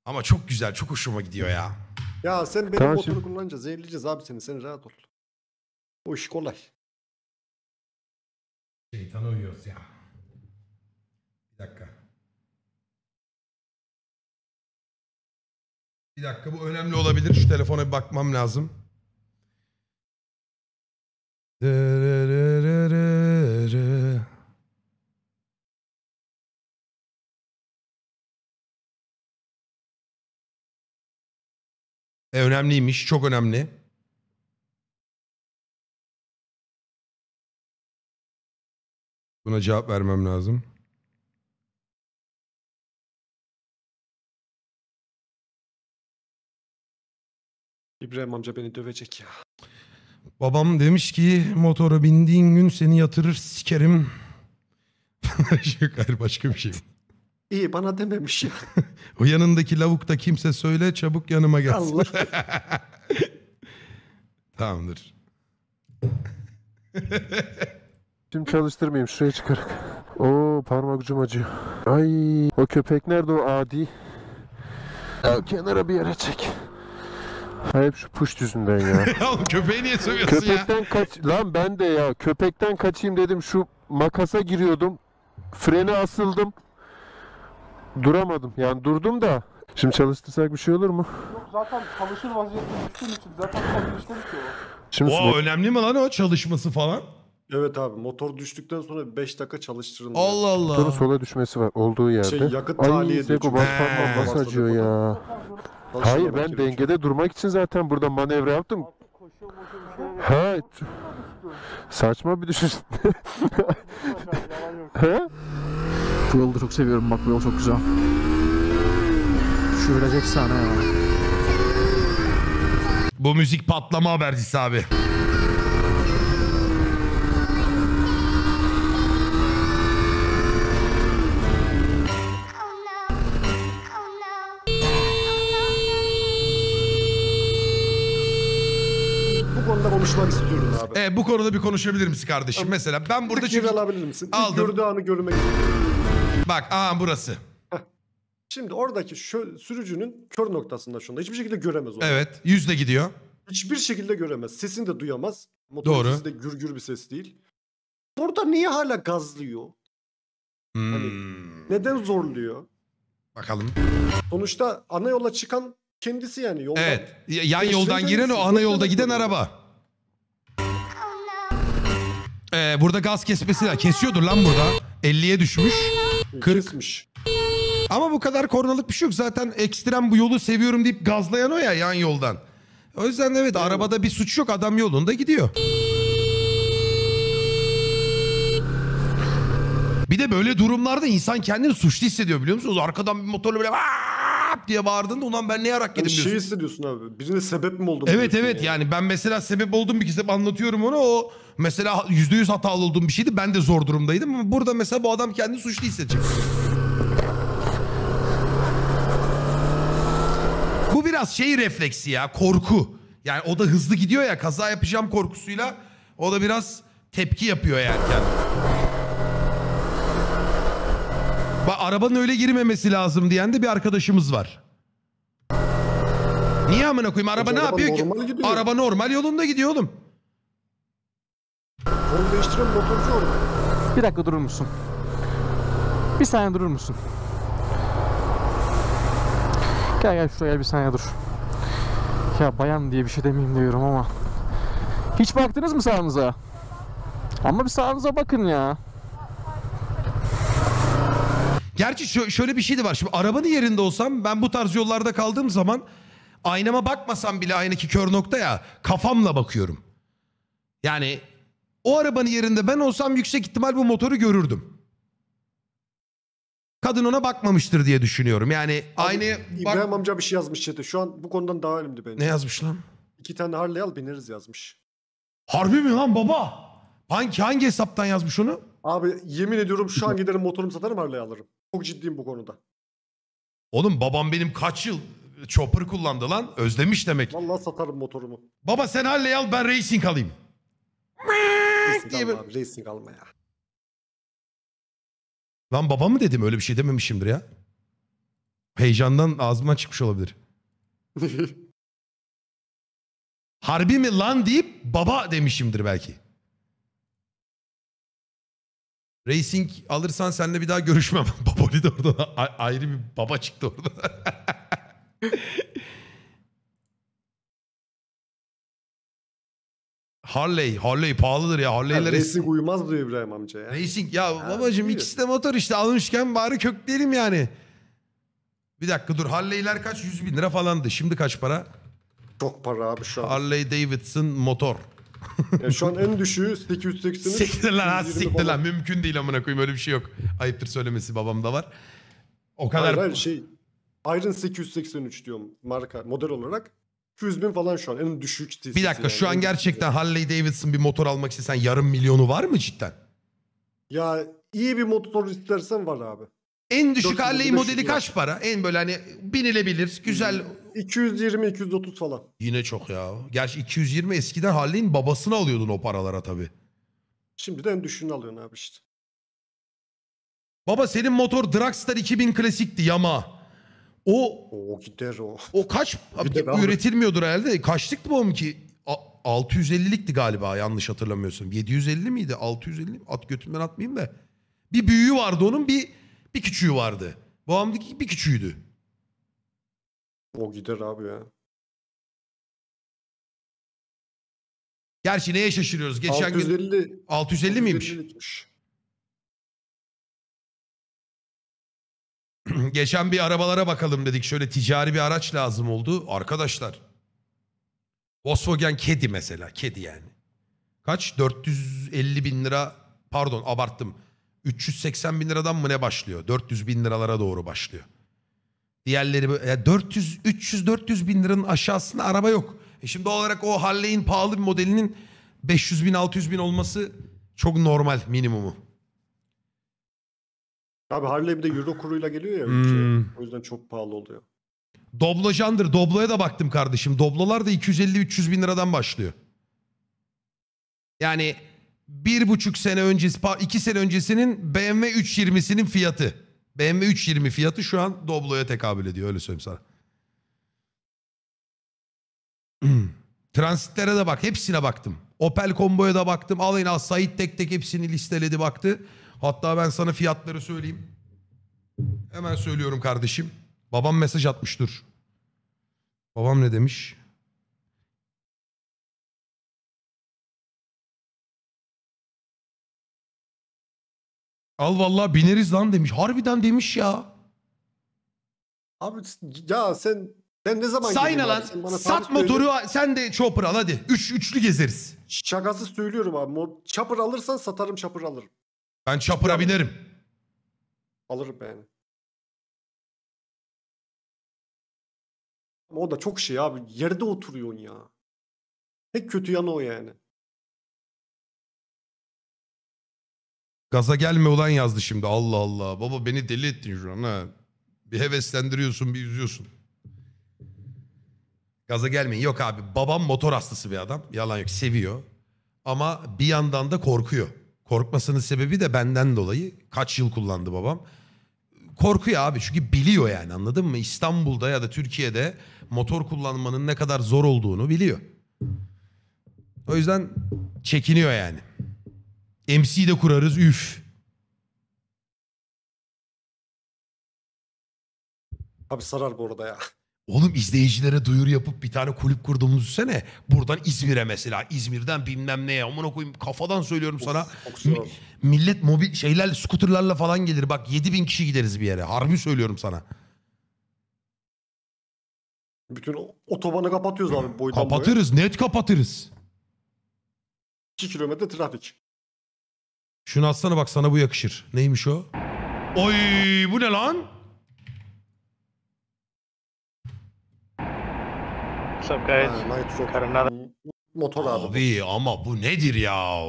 [SPEAKER 1] Ama çok güzel. Çok hoşuma gidiyor ya.
[SPEAKER 4] Ya sen benim
[SPEAKER 11] Tamam,
[SPEAKER 4] motoru
[SPEAKER 11] şimdi-
[SPEAKER 4] kullanınca zehirleyeceğiz abi seni. Sen rahat ol. O iş kolay.
[SPEAKER 1] Şeytana uyuyoruz ya. Bir dakika. Bir dakika bu önemli olabilir. Şu telefona bir bakmam lazım. Dırırırırı. E, önemliymiş. Çok önemli. Buna cevap vermem lazım.
[SPEAKER 4] İbrahim amca beni dövecek ya.
[SPEAKER 1] Babam demiş ki motora bindiğin gün seni yatırır sikerim. Yok hayır başka bir şey.
[SPEAKER 4] İyi bana dememiş ya.
[SPEAKER 1] O yanındaki lavuk da kimse söyle çabuk yanıma gelsin.
[SPEAKER 4] Allah.
[SPEAKER 1] Tamamdır.
[SPEAKER 11] Şimdi çalıştırmayayım şuraya çıkarak. Oo parmak ucum acıyor. Ay o köpek nerede o adi? Ya kenara bir yere çek. Ha, hep şu puş yüzünden ya.
[SPEAKER 1] Ya oğlum köpeği niye sövüyorsun ya?
[SPEAKER 11] Köpekten kaç... Lan ben de ya köpekten kaçayım dedim şu makasa giriyordum. Frene asıldım. Duramadım. Yani durdum da. Şimdi çalıştırsak bir şey olur mu?
[SPEAKER 6] Yok zaten çalışır vaziyette düştüğün için zaten ki o.
[SPEAKER 11] Şimdi
[SPEAKER 1] Oo, önemli mi lan o çalışması falan?
[SPEAKER 4] Evet abi motor düştükten sonra 5 dakika çalıştırın.
[SPEAKER 1] Allah Allah.
[SPEAKER 11] motorun sola düşmesi var olduğu yerde.
[SPEAKER 4] Şey, yakıt
[SPEAKER 11] Ay
[SPEAKER 4] tahliye ediyor
[SPEAKER 11] Seko
[SPEAKER 4] çünkü.
[SPEAKER 11] parmağım
[SPEAKER 1] He.
[SPEAKER 11] acıyor ya. Hayır ben dengede durmak için zaten burada manevra yaptım. Ha ç- saçma bir düşüş. He?
[SPEAKER 16] Bu yolu da çok seviyorum bak bu yol çok güzel. Şuralecek sahne ya.
[SPEAKER 1] Bu müzik patlama habercisi abi.
[SPEAKER 4] Bu konuda konuşmak istiyorum abi.
[SPEAKER 1] E, bu konuda bir konuşabilir misin kardeşim? Mesela ben burada
[SPEAKER 4] Tık
[SPEAKER 1] çünkü...
[SPEAKER 4] alabilir misin? İlk
[SPEAKER 1] Aldım.
[SPEAKER 4] gördüğü anı görmek istiyorum.
[SPEAKER 1] Bak aa burası.
[SPEAKER 4] Şimdi oradaki şu sürücünün kör noktasında şu anda. Hiçbir şekilde göremez onu.
[SPEAKER 1] Evet yüzle gidiyor.
[SPEAKER 4] Hiçbir şekilde göremez. Sesini de duyamaz. Motorun
[SPEAKER 1] Doğru.
[SPEAKER 4] sesi de gür gür bir ses değil. Burada niye hala gazlıyor?
[SPEAKER 1] Hmm.
[SPEAKER 4] Neden zorluyor?
[SPEAKER 1] Bakalım.
[SPEAKER 4] Sonuçta ana yola çıkan kendisi yani yoldan.
[SPEAKER 1] Evet. Yan yoldan giren o ana yolda giden araba. Ee, burada gaz kesmesi de kesiyordur lan burada. 50'ye düşmüş. 40.
[SPEAKER 4] Kesmiş.
[SPEAKER 1] Ama bu kadar kornalık bir şey yok. Zaten ekstrem bu yolu seviyorum deyip gazlayan o ya yan yoldan. O yüzden evet arabada bir suç yok. Adam yolunda gidiyor. Bir de böyle durumlarda insan kendini suçlu hissediyor biliyor musunuz? Arkadan bir motorla böyle "Aa!" Diye bağırdığında ulan ben ne yarak yedim
[SPEAKER 4] Yani şey
[SPEAKER 1] diyorsun.
[SPEAKER 4] hissediyorsun abi. Birine sebep mi oldum?
[SPEAKER 1] Evet evet yani ben mesela sebep oldum bir kez anlatıyorum onu. O mesela yüzde yüz hatalı olduğum bir şeydi. Ben de zor durumdaydım ama burada mesela bu adam kendini suçlu hissedecek. Bu biraz şey refleksi ya korku. Yani o da hızlı gidiyor ya kaza yapacağım korkusuyla. O da biraz tepki yapıyor yani kendine. Bak arabanın öyle girmemesi lazım diyen de bir arkadaşımız var. Niye amına koyayım? Araba
[SPEAKER 4] Bence
[SPEAKER 1] ne
[SPEAKER 4] araba
[SPEAKER 1] yapıyor ki?
[SPEAKER 4] normal gidiyor.
[SPEAKER 1] Araba normal yolunda gidiyor oğlum.
[SPEAKER 4] Onu değiştiren motorcu orada.
[SPEAKER 16] Bir dakika durur musun? Bir saniye durur musun? Gel gel şuraya bir saniye dur. Ya bayan diye bir şey demeyeyim diyorum ama. Hiç baktınız mı sağınıza? Ama bir sağınıza bakın ya.
[SPEAKER 1] Gerçi şö- şöyle bir şey de var. Şimdi arabanın yerinde olsam ben bu tarz yollarda kaldığım zaman aynama bakmasam bile aynaki kör nokta ya kafamla bakıyorum. Yani o arabanın yerinde ben olsam yüksek ihtimal bu motoru görürdüm. Kadın ona bakmamıştır diye düşünüyorum. Yani aynı bak...
[SPEAKER 4] İbrahim amca bir şey yazmış chat'e. Şu an bu konudan daha elimde bence.
[SPEAKER 1] Ne yazmış lan?
[SPEAKER 4] İki tane Harley al bineriz yazmış.
[SPEAKER 1] Harbi mi lan baba? Hangi, hangi hesaptan yazmış onu?
[SPEAKER 4] Abi yemin ediyorum şu an giderim motorumu satarım Harley alırım. Çok ciddiyim bu konuda.
[SPEAKER 1] Oğlum babam benim kaç yıl chopper kullandı lan. Özlemiş demek.
[SPEAKER 4] Vallahi satarım motorumu.
[SPEAKER 1] Baba sen Harley al ben racing alayım.
[SPEAKER 4] Racing
[SPEAKER 1] diye
[SPEAKER 4] alma
[SPEAKER 1] bir-
[SPEAKER 4] abi. Racing alma ya.
[SPEAKER 1] Lan baba mı dedim öyle bir şey dememişimdir ya. Heyecandan ağzımdan çıkmış olabilir. Harbi mi lan deyip baba demişimdir belki. Racing alırsan seninle bir daha görüşmem. Baboli de orada a- ayrı bir baba çıktı orada. Harley, Harley pahalıdır ya.
[SPEAKER 4] Ha,
[SPEAKER 1] Harley'ler
[SPEAKER 4] racing uyumaz diyor İbrahim amca ya.
[SPEAKER 1] Racing ya
[SPEAKER 4] Ha,
[SPEAKER 1] babacım
[SPEAKER 4] iyi.
[SPEAKER 1] ikisi de motor işte almışken bari kökleyelim yani. Bir dakika dur Harley'ler kaç? 100 bin lira falandı. Şimdi kaç para?
[SPEAKER 4] Çok para abi şu an.
[SPEAKER 1] Harley Davidson motor.
[SPEAKER 4] Ya şu an en düşüğü 883.
[SPEAKER 1] Siktir lan ha
[SPEAKER 4] 120
[SPEAKER 1] siktir lan. Mümkün değil amına koyayım öyle bir şey yok. Ayıptır söylemesi babamda var. O kadar.
[SPEAKER 4] Hayır hayır şey Iron 883 diyorum marka model olarak. 200 bin falan şu an en düşük sitesi
[SPEAKER 1] Bir dakika şu
[SPEAKER 4] yani.
[SPEAKER 1] an gerçekten Harley Davidson bir motor almak istesen yarım milyonu var mı cidden?
[SPEAKER 4] Ya iyi bir motor istersen var abi.
[SPEAKER 1] En düşük
[SPEAKER 4] 400,
[SPEAKER 1] Harley
[SPEAKER 4] 500
[SPEAKER 1] modeli kaç para? En böyle hani binilebilir, güzel.
[SPEAKER 4] 220-230 falan.
[SPEAKER 1] Yine çok ya. Gerçi 220 eskiden Harley'in babasını alıyordun o paralara tabii.
[SPEAKER 4] Şimdi de en düşüğünü alıyorsun abi işte.
[SPEAKER 1] Baba senin motor Dragstar 2000 klasikti Yamaha. O
[SPEAKER 4] O gider o.
[SPEAKER 1] o kaç
[SPEAKER 4] Gider abi.
[SPEAKER 1] üretilmiyordur herhalde. Kaçlıktı bu oğlum ki? A- 650'likti galiba yanlış hatırlamıyorsam. 750 miydi? 650 mi? At götümden atmayayım da. Bir büyüğü vardı onun bir bir küçüğü vardı. Bu amdaki bir küçüğüydü.
[SPEAKER 4] O gider abi ya.
[SPEAKER 1] Gerçi neye şaşırıyoruz? Geçen gün
[SPEAKER 4] 650
[SPEAKER 1] 650 miymiş?
[SPEAKER 4] 650'likmiş.
[SPEAKER 1] Geçen bir arabalara bakalım dedik. Şöyle ticari bir araç lazım oldu. Arkadaşlar. Volkswagen Kedi mesela. Kedi yani. Kaç? 450 bin lira. Pardon abarttım. 380 bin liradan mı ne başlıyor? 400 bin liralara doğru başlıyor. Diğerleri böyle- ya 400, 300, 400 bin liranın aşağısında araba yok. E şimdi doğal olarak o Harley'in pahalı bir modelinin 500 bin 600 bin olması çok normal minimumu.
[SPEAKER 4] Abi Harley bir de euro kuruyla geliyor ya
[SPEAKER 1] Hmm.
[SPEAKER 4] O yüzden çok pahalı oluyor.
[SPEAKER 1] Doblo jandır. Doblo'ya da baktım kardeşim. Doblolar da 250-300 bin liradan başlıyor. Yani bir buçuk sene öncesi, iki sene öncesinin BMW 320'sinin fiyatı. BMW 320 fiyatı şu an Doblo'ya tekabül ediyor. Öyle söyleyeyim sana. Transitlere de bak. Hepsine baktım. Opel Combo'ya da baktım. Alayın al. Sait tek tek hepsini listeledi baktı. Hatta ben sana fiyatları söyleyeyim. Hemen söylüyorum kardeşim. Babam mesaj atmış dur. Babam ne demiş? Al vallahi bineriz lan demiş. Harbiden demiş ya.
[SPEAKER 4] Abi ya sen ben ne zaman
[SPEAKER 1] Sayna lan.
[SPEAKER 4] Sen bana
[SPEAKER 1] Sat
[SPEAKER 4] tarih söyle.
[SPEAKER 1] motoru sen de chopper al hadi. Üç, üçlü gezeriz.
[SPEAKER 4] Şakası söylüyorum abi. Chopper alırsan satarım chopper alırım.
[SPEAKER 1] Ben chopper'a binerim.
[SPEAKER 4] Alırım yani. Ama o da çok şey abi. Yerde oturuyorsun ya. Tek kötü yanı o yani.
[SPEAKER 1] Gaza gelme ulan yazdı şimdi. Allah Allah. Baba beni deli ettin şu an ha. Bir heveslendiriyorsun bir üzüyorsun. Gaza gelmeyin. Yok abi babam motor hastası bir adam. Yalan yok seviyor. Ama bir yandan da korkuyor. Korkmasının sebebi de benden dolayı. Kaç yıl kullandı babam. Korkuyor abi çünkü biliyor yani anladın mı? İstanbul'da ya da Türkiye'de motor kullanmanın ne kadar zor olduğunu biliyor. O yüzden çekiniyor yani. MC de kurarız üf.
[SPEAKER 4] Abi sarar bu arada ya.
[SPEAKER 1] Oğlum izleyicilere duyuru yapıp bir tane kulüp kurduğumuzu düşünsene. Buradan İzmir'e mesela. İzmir'den bilmem neye. Amına koyayım kafadan söylüyorum sana. Mi- millet mobil şeylerle, skuterlarla falan gelir. Bak 7000 kişi gideriz bir yere. Harbi söylüyorum sana.
[SPEAKER 4] Bütün otobanı kapatıyoruz abi boydan boya.
[SPEAKER 1] Kapatırız. Net kapatırız.
[SPEAKER 4] 2 kilometre trafik.
[SPEAKER 1] Şunu atsana bak sana bu yakışır. Neymiş o? Oy bu ne lan?
[SPEAKER 4] What's up guys? Motor abi.
[SPEAKER 1] Abi ama bu nedir ya?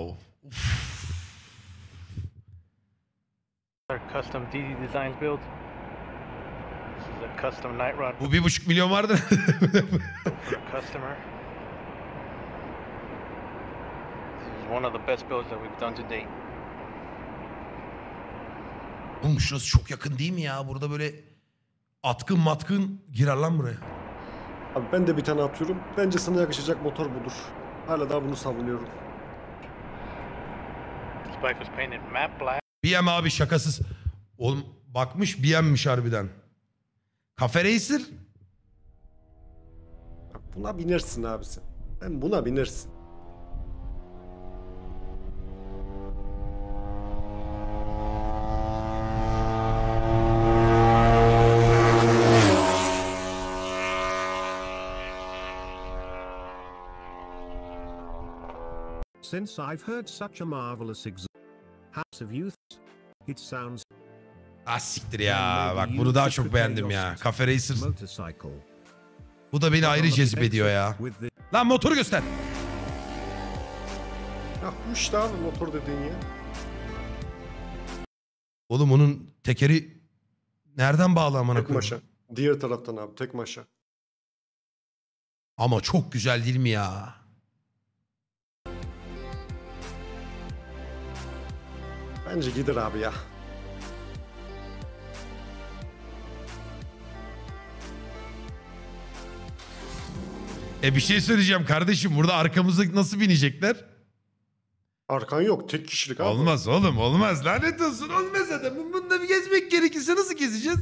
[SPEAKER 17] Custom DD Designs build. This is a custom night rod
[SPEAKER 1] Bu bir buçuk milyon vardı.
[SPEAKER 17] customer. This is one of the best builds that we've done to date.
[SPEAKER 1] Oğlum şurası çok yakın değil mi ya? Burada böyle atkın matkın girer lan buraya.
[SPEAKER 4] Abi ben de bir tane atıyorum. Bence sana yakışacak motor budur. Hala daha bunu savunuyorum.
[SPEAKER 17] This bike was painted matte black.
[SPEAKER 1] BM abi şakasız. Oğlum bakmış BM'miş harbiden. Cafe Racer
[SPEAKER 4] Buna binersin abi sen. Ben buna binersin.
[SPEAKER 18] Since I've heard such a marvelous example, House of Youth, it sounds
[SPEAKER 1] Ah siktir ya. Bak bunu daha çok beğendim ya. Cafe Racer. Bu da beni ayrı cezbediyor ya. Lan motoru göster.
[SPEAKER 4] Ya bu işte abi motor dediğin ya.
[SPEAKER 1] Oğlum onun tekeri nereden bağlı amına
[SPEAKER 4] Tek
[SPEAKER 1] koyayım?
[SPEAKER 4] maşa. Diğer taraftan abi tek maşa.
[SPEAKER 1] Ama çok güzel değil mi ya?
[SPEAKER 4] Bence gider abi ya.
[SPEAKER 1] E bir şey söyleyeceğim kardeşim. Burada arkamızda nasıl binecekler?
[SPEAKER 4] Arkan yok tek kişilik abi.
[SPEAKER 1] Olmaz oğlum olmaz. Lanet olsun olmaz. Bu- Bunda bir gezmek gerekirse nasıl gezeceğiz?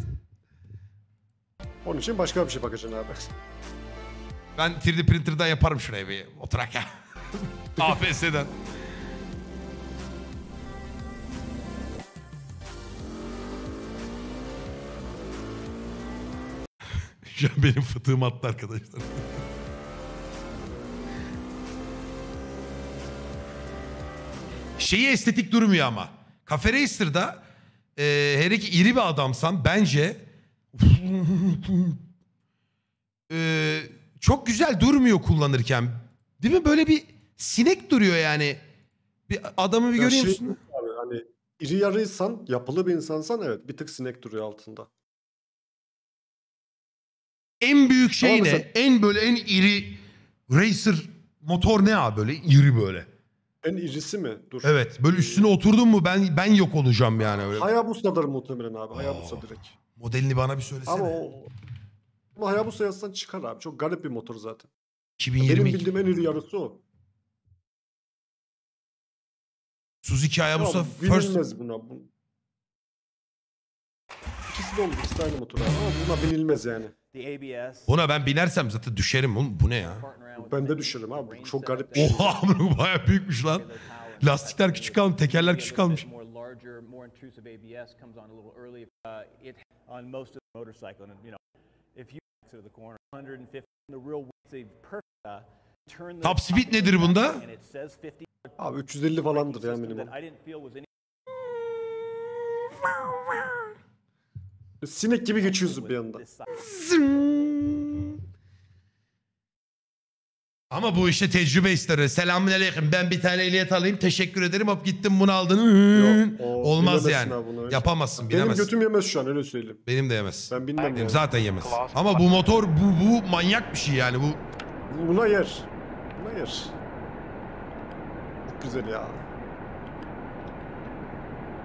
[SPEAKER 4] Onun için başka bir şey bakacaksın abi.
[SPEAKER 1] Ben 3D printer'dan yaparım şuraya bir oturak ya. APS'den. Şu an benim fıtığım attı arkadaşlar. Şeyi estetik durmuyor ama. Cafe Racer'da e, her iki iri bir adamsan bence e, çok güzel durmuyor kullanırken. Değil mi? Böyle bir sinek duruyor yani. Bir adamı bir
[SPEAKER 4] Ya
[SPEAKER 1] görüyor
[SPEAKER 4] şey
[SPEAKER 1] musun?
[SPEAKER 4] Abi hani iri yarıysan, yapılı bir insansan evet bir tık sinek duruyor altında.
[SPEAKER 1] En büyük şey ne? En böyle en iri racer motor ne abi böyle iri böyle.
[SPEAKER 4] En irisi mi? Dur.
[SPEAKER 1] Evet böyle üstüne oturdun mu ben ben yok olacağım yani öyle.
[SPEAKER 4] Hayabusa'dır muhtemelen abi. Hayabusa direkt.
[SPEAKER 1] Modelini bana bir söylesene.
[SPEAKER 4] Ama o ama Hayabusa yazsan çıkar abi. Çok garip bir motor zaten.
[SPEAKER 1] 2022.
[SPEAKER 4] Benim bildiğim en iri yarısı o.
[SPEAKER 1] Suzuki Hayabusa
[SPEAKER 4] Ya,
[SPEAKER 1] First
[SPEAKER 4] binilmez buna. Bu... İkisi de olur. İkisi de aynı motor abi. Ama buna binilmez yani.
[SPEAKER 19] The ABS.
[SPEAKER 1] Buna ben binersem zaten düşerim oğlum. Bu ne ya?
[SPEAKER 4] Ben de düşerim abi. Çok garip bir şey.
[SPEAKER 1] Oha bu bayağı büyükmüş lan. Lastikler küçük kalmış, tekerler küçük kalmış.
[SPEAKER 19] More larger, more intrusive ABS comes on a little early. İt on most of the motorcycle, and you know, if you exit the corner, 150 the real it's a perfect turn. the-
[SPEAKER 1] Top speed nedir bunda?
[SPEAKER 19] And it says 50.
[SPEAKER 4] Abi 350 falandır ya minimum. Sinek gibi geçiyorsun bir anda.
[SPEAKER 1] Ama bu işte tecrübe ister. Selamünaleyküm. Ben bir tane ehliyet alayım. Teşekkür ederim. Hop gittim bunu aldın.
[SPEAKER 4] O
[SPEAKER 1] Olmaz yani.
[SPEAKER 4] abi bunu.
[SPEAKER 1] Yapamazsın.
[SPEAKER 4] Benim
[SPEAKER 1] Bilemezsin.
[SPEAKER 4] götüm yemez şu an öyle söyleyeyim.
[SPEAKER 1] Benim de yemez.
[SPEAKER 4] Ben bilmem
[SPEAKER 1] Benim
[SPEAKER 4] yani.
[SPEAKER 1] zaten yemez. Ama bu motor bu, bu manyak bir şey yani. Bu
[SPEAKER 4] Buna yer. Buna yer. Çok güzel ya.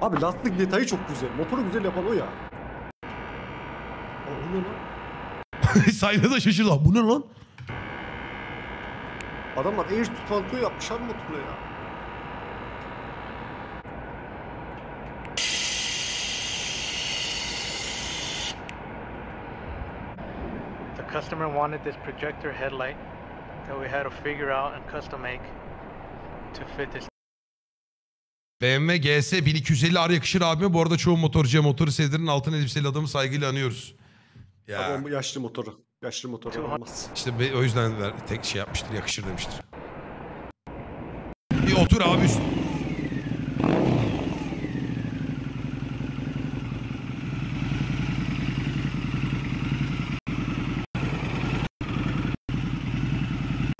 [SPEAKER 4] Abi lastik detayı çok güzel. Motoru güzel yapan o ya. Aa, o ne lan?
[SPEAKER 1] Sayda da şaşırdı. "Lan Bu ne lan?
[SPEAKER 4] Adamlar air falco yapmışlar motorla ya.
[SPEAKER 17] The customer wanted this projector headlight that we had to figure out and custom make to fit this.
[SPEAKER 1] BMW GS 1250 ar yakışır abime. Bu arada çoğu motorcuya motoru sevdirin altın elbiseli adamı saygıyla anıyoruz. Ya.
[SPEAKER 4] Abi o yaşlı motoru. Yaşlı motoru olmaz.
[SPEAKER 1] İşte be- o yüzden ver, tek şey yapmıştır, yakışır demiştir. Bir otur abi üst.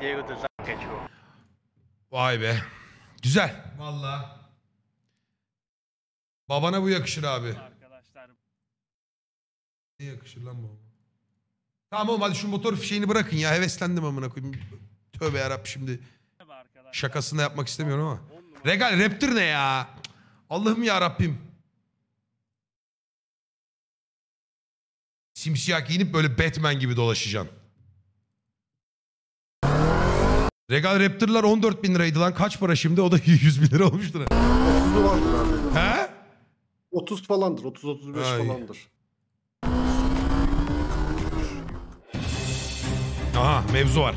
[SPEAKER 17] Diego Design geçiyor.
[SPEAKER 1] Vay be. Güzel. Vallahi. Babana bu yakışır abi. Ne yakışır lan bu? Tamam oğlum hadi şu motor fişeğini bırakın ya. Heveslendim amına koyayım. Tövbe yarabbim şimdi. Şakasını yapmak istemiyorum ama. Regal Raptor ne ya? Allah'ım ya Rabbim. Simsiyah giyinip böyle Batman gibi dolaşacaksın. Regal Raptor'lar 14 bin liraydı lan. Kaç para şimdi? O da 100 bin lira olmuştur.
[SPEAKER 4] 30'u vardır abi.
[SPEAKER 1] He?
[SPEAKER 4] 30 falandır. 30-35
[SPEAKER 1] Ay.
[SPEAKER 4] falandır.
[SPEAKER 1] Aha mevzu var.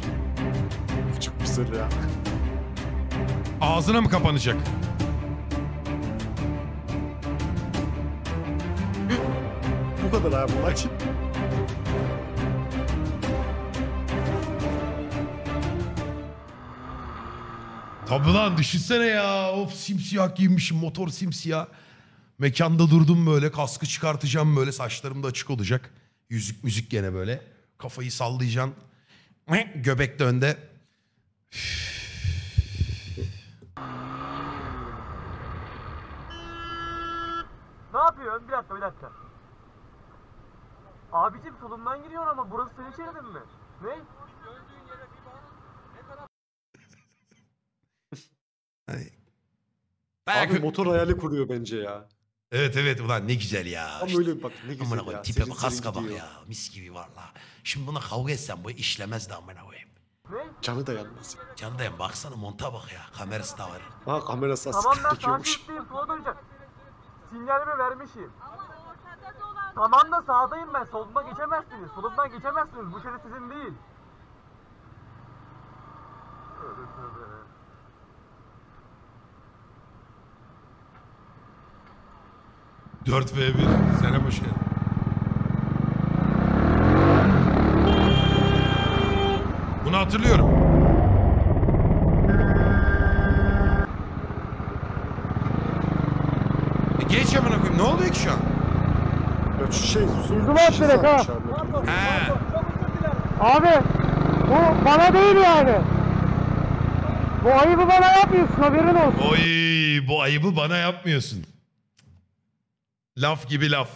[SPEAKER 4] Çok güzel ya.
[SPEAKER 1] Ağzına mı kapanacak?
[SPEAKER 4] Bu kadar abi olay.
[SPEAKER 1] Tabi lan düşünsene ya. Of simsiyah giymişim motor simsiyah. Mekanda durdum böyle kaskı çıkartacağım böyle saçlarım da açık olacak. Yüzük müzik gene böyle. Kafayı sallayacaksın. Göbek de önde.
[SPEAKER 9] Ne yapıyorsun? Bir dakika bir dakika. Abicim solumdan giriyorsun ama burası senin şeridin mi? Ne?
[SPEAKER 4] Abi motor hayali kuruyor bence ya.
[SPEAKER 1] Evet evet ulan ne güzel ya.
[SPEAKER 4] Ama öyle bak ne güzel
[SPEAKER 1] Amına
[SPEAKER 4] ya.
[SPEAKER 1] koyayım tipe
[SPEAKER 4] Serin
[SPEAKER 1] bak kaska bak ya. Mis gibi valla. Şimdi buna kavga etsem bu işlemez de amına koyayım.
[SPEAKER 4] Canı dayanmaz.
[SPEAKER 1] Canı dayan baksana monta bak ya. Kamerası da var.
[SPEAKER 4] Ha kamerası
[SPEAKER 9] Tamam ben
[SPEAKER 4] dikiyormuş.
[SPEAKER 9] takipteyim sola döneceğim. Sinyalimi vermişim. Tamam da sağdayım ben. Solumdan geçemezsiniz. Solumdan geçemezsiniz. Bu şerit sizin değil.
[SPEAKER 1] 4v1 sene başı. Bunu hatırlıyorum. E geç amına koyayım. Ne oluyor ki şu an?
[SPEAKER 4] Ya şu şey sürdü
[SPEAKER 2] mü şey direkt ha?
[SPEAKER 1] He.
[SPEAKER 2] Abi bu bana değil yani. Bu ayıbı bana yapmıyorsun haberin olsun.
[SPEAKER 1] Oy bu ayıbı bana yapmıyorsun. Laf gibi laf.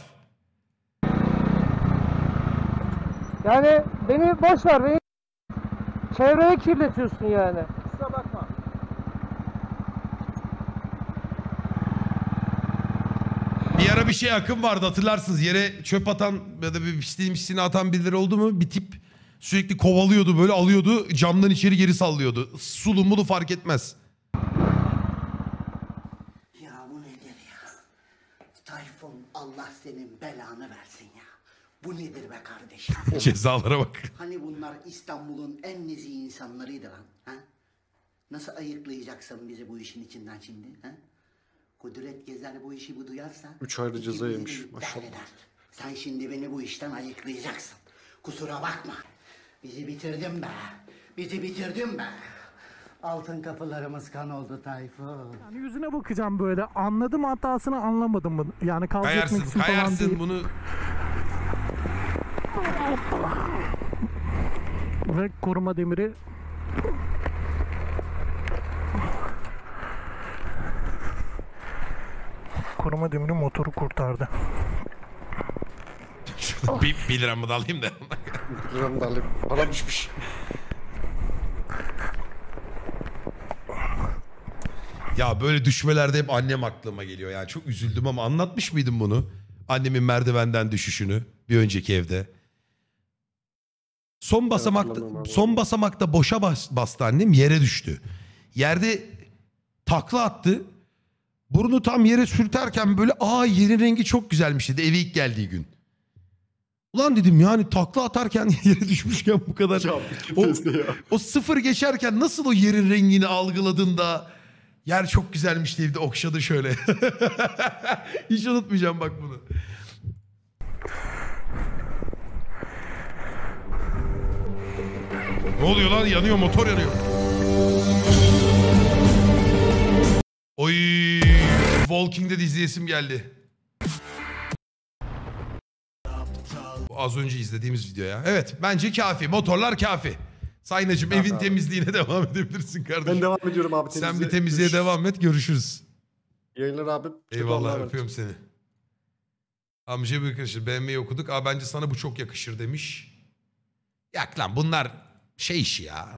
[SPEAKER 2] Yani beni boş ver beni çevreye kirletiyorsun yani.
[SPEAKER 9] Kusura bakma.
[SPEAKER 1] Bir ara bir şey akım vardı hatırlarsınız. Yere çöp atan ya da bir pisliğini pisliğini atan birileri oldu mu? Bir tip sürekli kovalıyordu böyle alıyordu camdan içeri geri sallıyordu. Sulu mulu fark etmez.
[SPEAKER 20] Ya bu nedir ya? Tayfun Allah senin belanı versin ya. Bu nedir be kardeşim?
[SPEAKER 1] Cezalara bak.
[SPEAKER 20] Hani bunlar İstanbul'un en nezih insanlarıydı lan. Ha? Nasıl ayıklayacaksın bizi bu işin içinden şimdi? Ha? Kudret Gezer bu işi bu duyarsa...
[SPEAKER 4] Üç ayrı ceza yemiş, maşallah.
[SPEAKER 20] eder. Sen şimdi beni bu işten ayıklayacaksın. Kusura bakma. Bizi bitirdin be. Bizi bitirdin be. Altın kapılarımız kan oldu Tayfun.
[SPEAKER 6] Yani yüzüne bakacağım böyle. Anladım hatasını anlamadım mı? Yani kavga
[SPEAKER 1] Kayarsın,
[SPEAKER 6] etmek için falan
[SPEAKER 1] kayarsın
[SPEAKER 6] değil.
[SPEAKER 1] bunu.
[SPEAKER 6] Ve koruma demiri koruma demiri motoru kurtardı.
[SPEAKER 1] bir, bir liramı da alayım da.
[SPEAKER 4] Liramı da alayım. Para düşmüş.
[SPEAKER 1] Ya böyle düşmelerde hep annem aklıma geliyor. Yani çok üzüldüm ama anlatmış mıydım bunu? Annemin merdivenden düşüşünü bir önceki evde. Son basamakta son basamakta boşa bas, bastı annem yere düştü. Yerde takla attı. Burnu tam yere sürterken böyle aa yerin rengi çok güzelmiş dedi eve ilk geldiği gün. Ulan dedim yani takla atarken yere düşmüşken bu kadar. o, o sıfır geçerken nasıl o yerin rengini algıladın da yer çok güzelmiş diye bir de okşadı şöyle. Hiç unutmayacağım bak bunu. Ne oluyor lan? Yanıyor motor yanıyor. Oy, Walking Dead izleyesim geldi. Bu Az önce izlediğimiz video ya. Evet bence kafi. Motorlar kafi. Saynacığım evin
[SPEAKER 4] abi.
[SPEAKER 1] temizliğine devam edebilirsin kardeşim.
[SPEAKER 4] Ben devam ediyorum abi
[SPEAKER 1] Sen
[SPEAKER 4] temizliğe.
[SPEAKER 1] bir temizliğe
[SPEAKER 4] Görüşürüz.
[SPEAKER 1] devam et. Görüşürüz.
[SPEAKER 4] Yayınlar abi.
[SPEAKER 1] Eyvallah öpüyorum seni. Amca bir yakışır. BMW'yi okuduk. Aa bence sana bu çok yakışır demiş. Yak lan bunlar şey işi ya.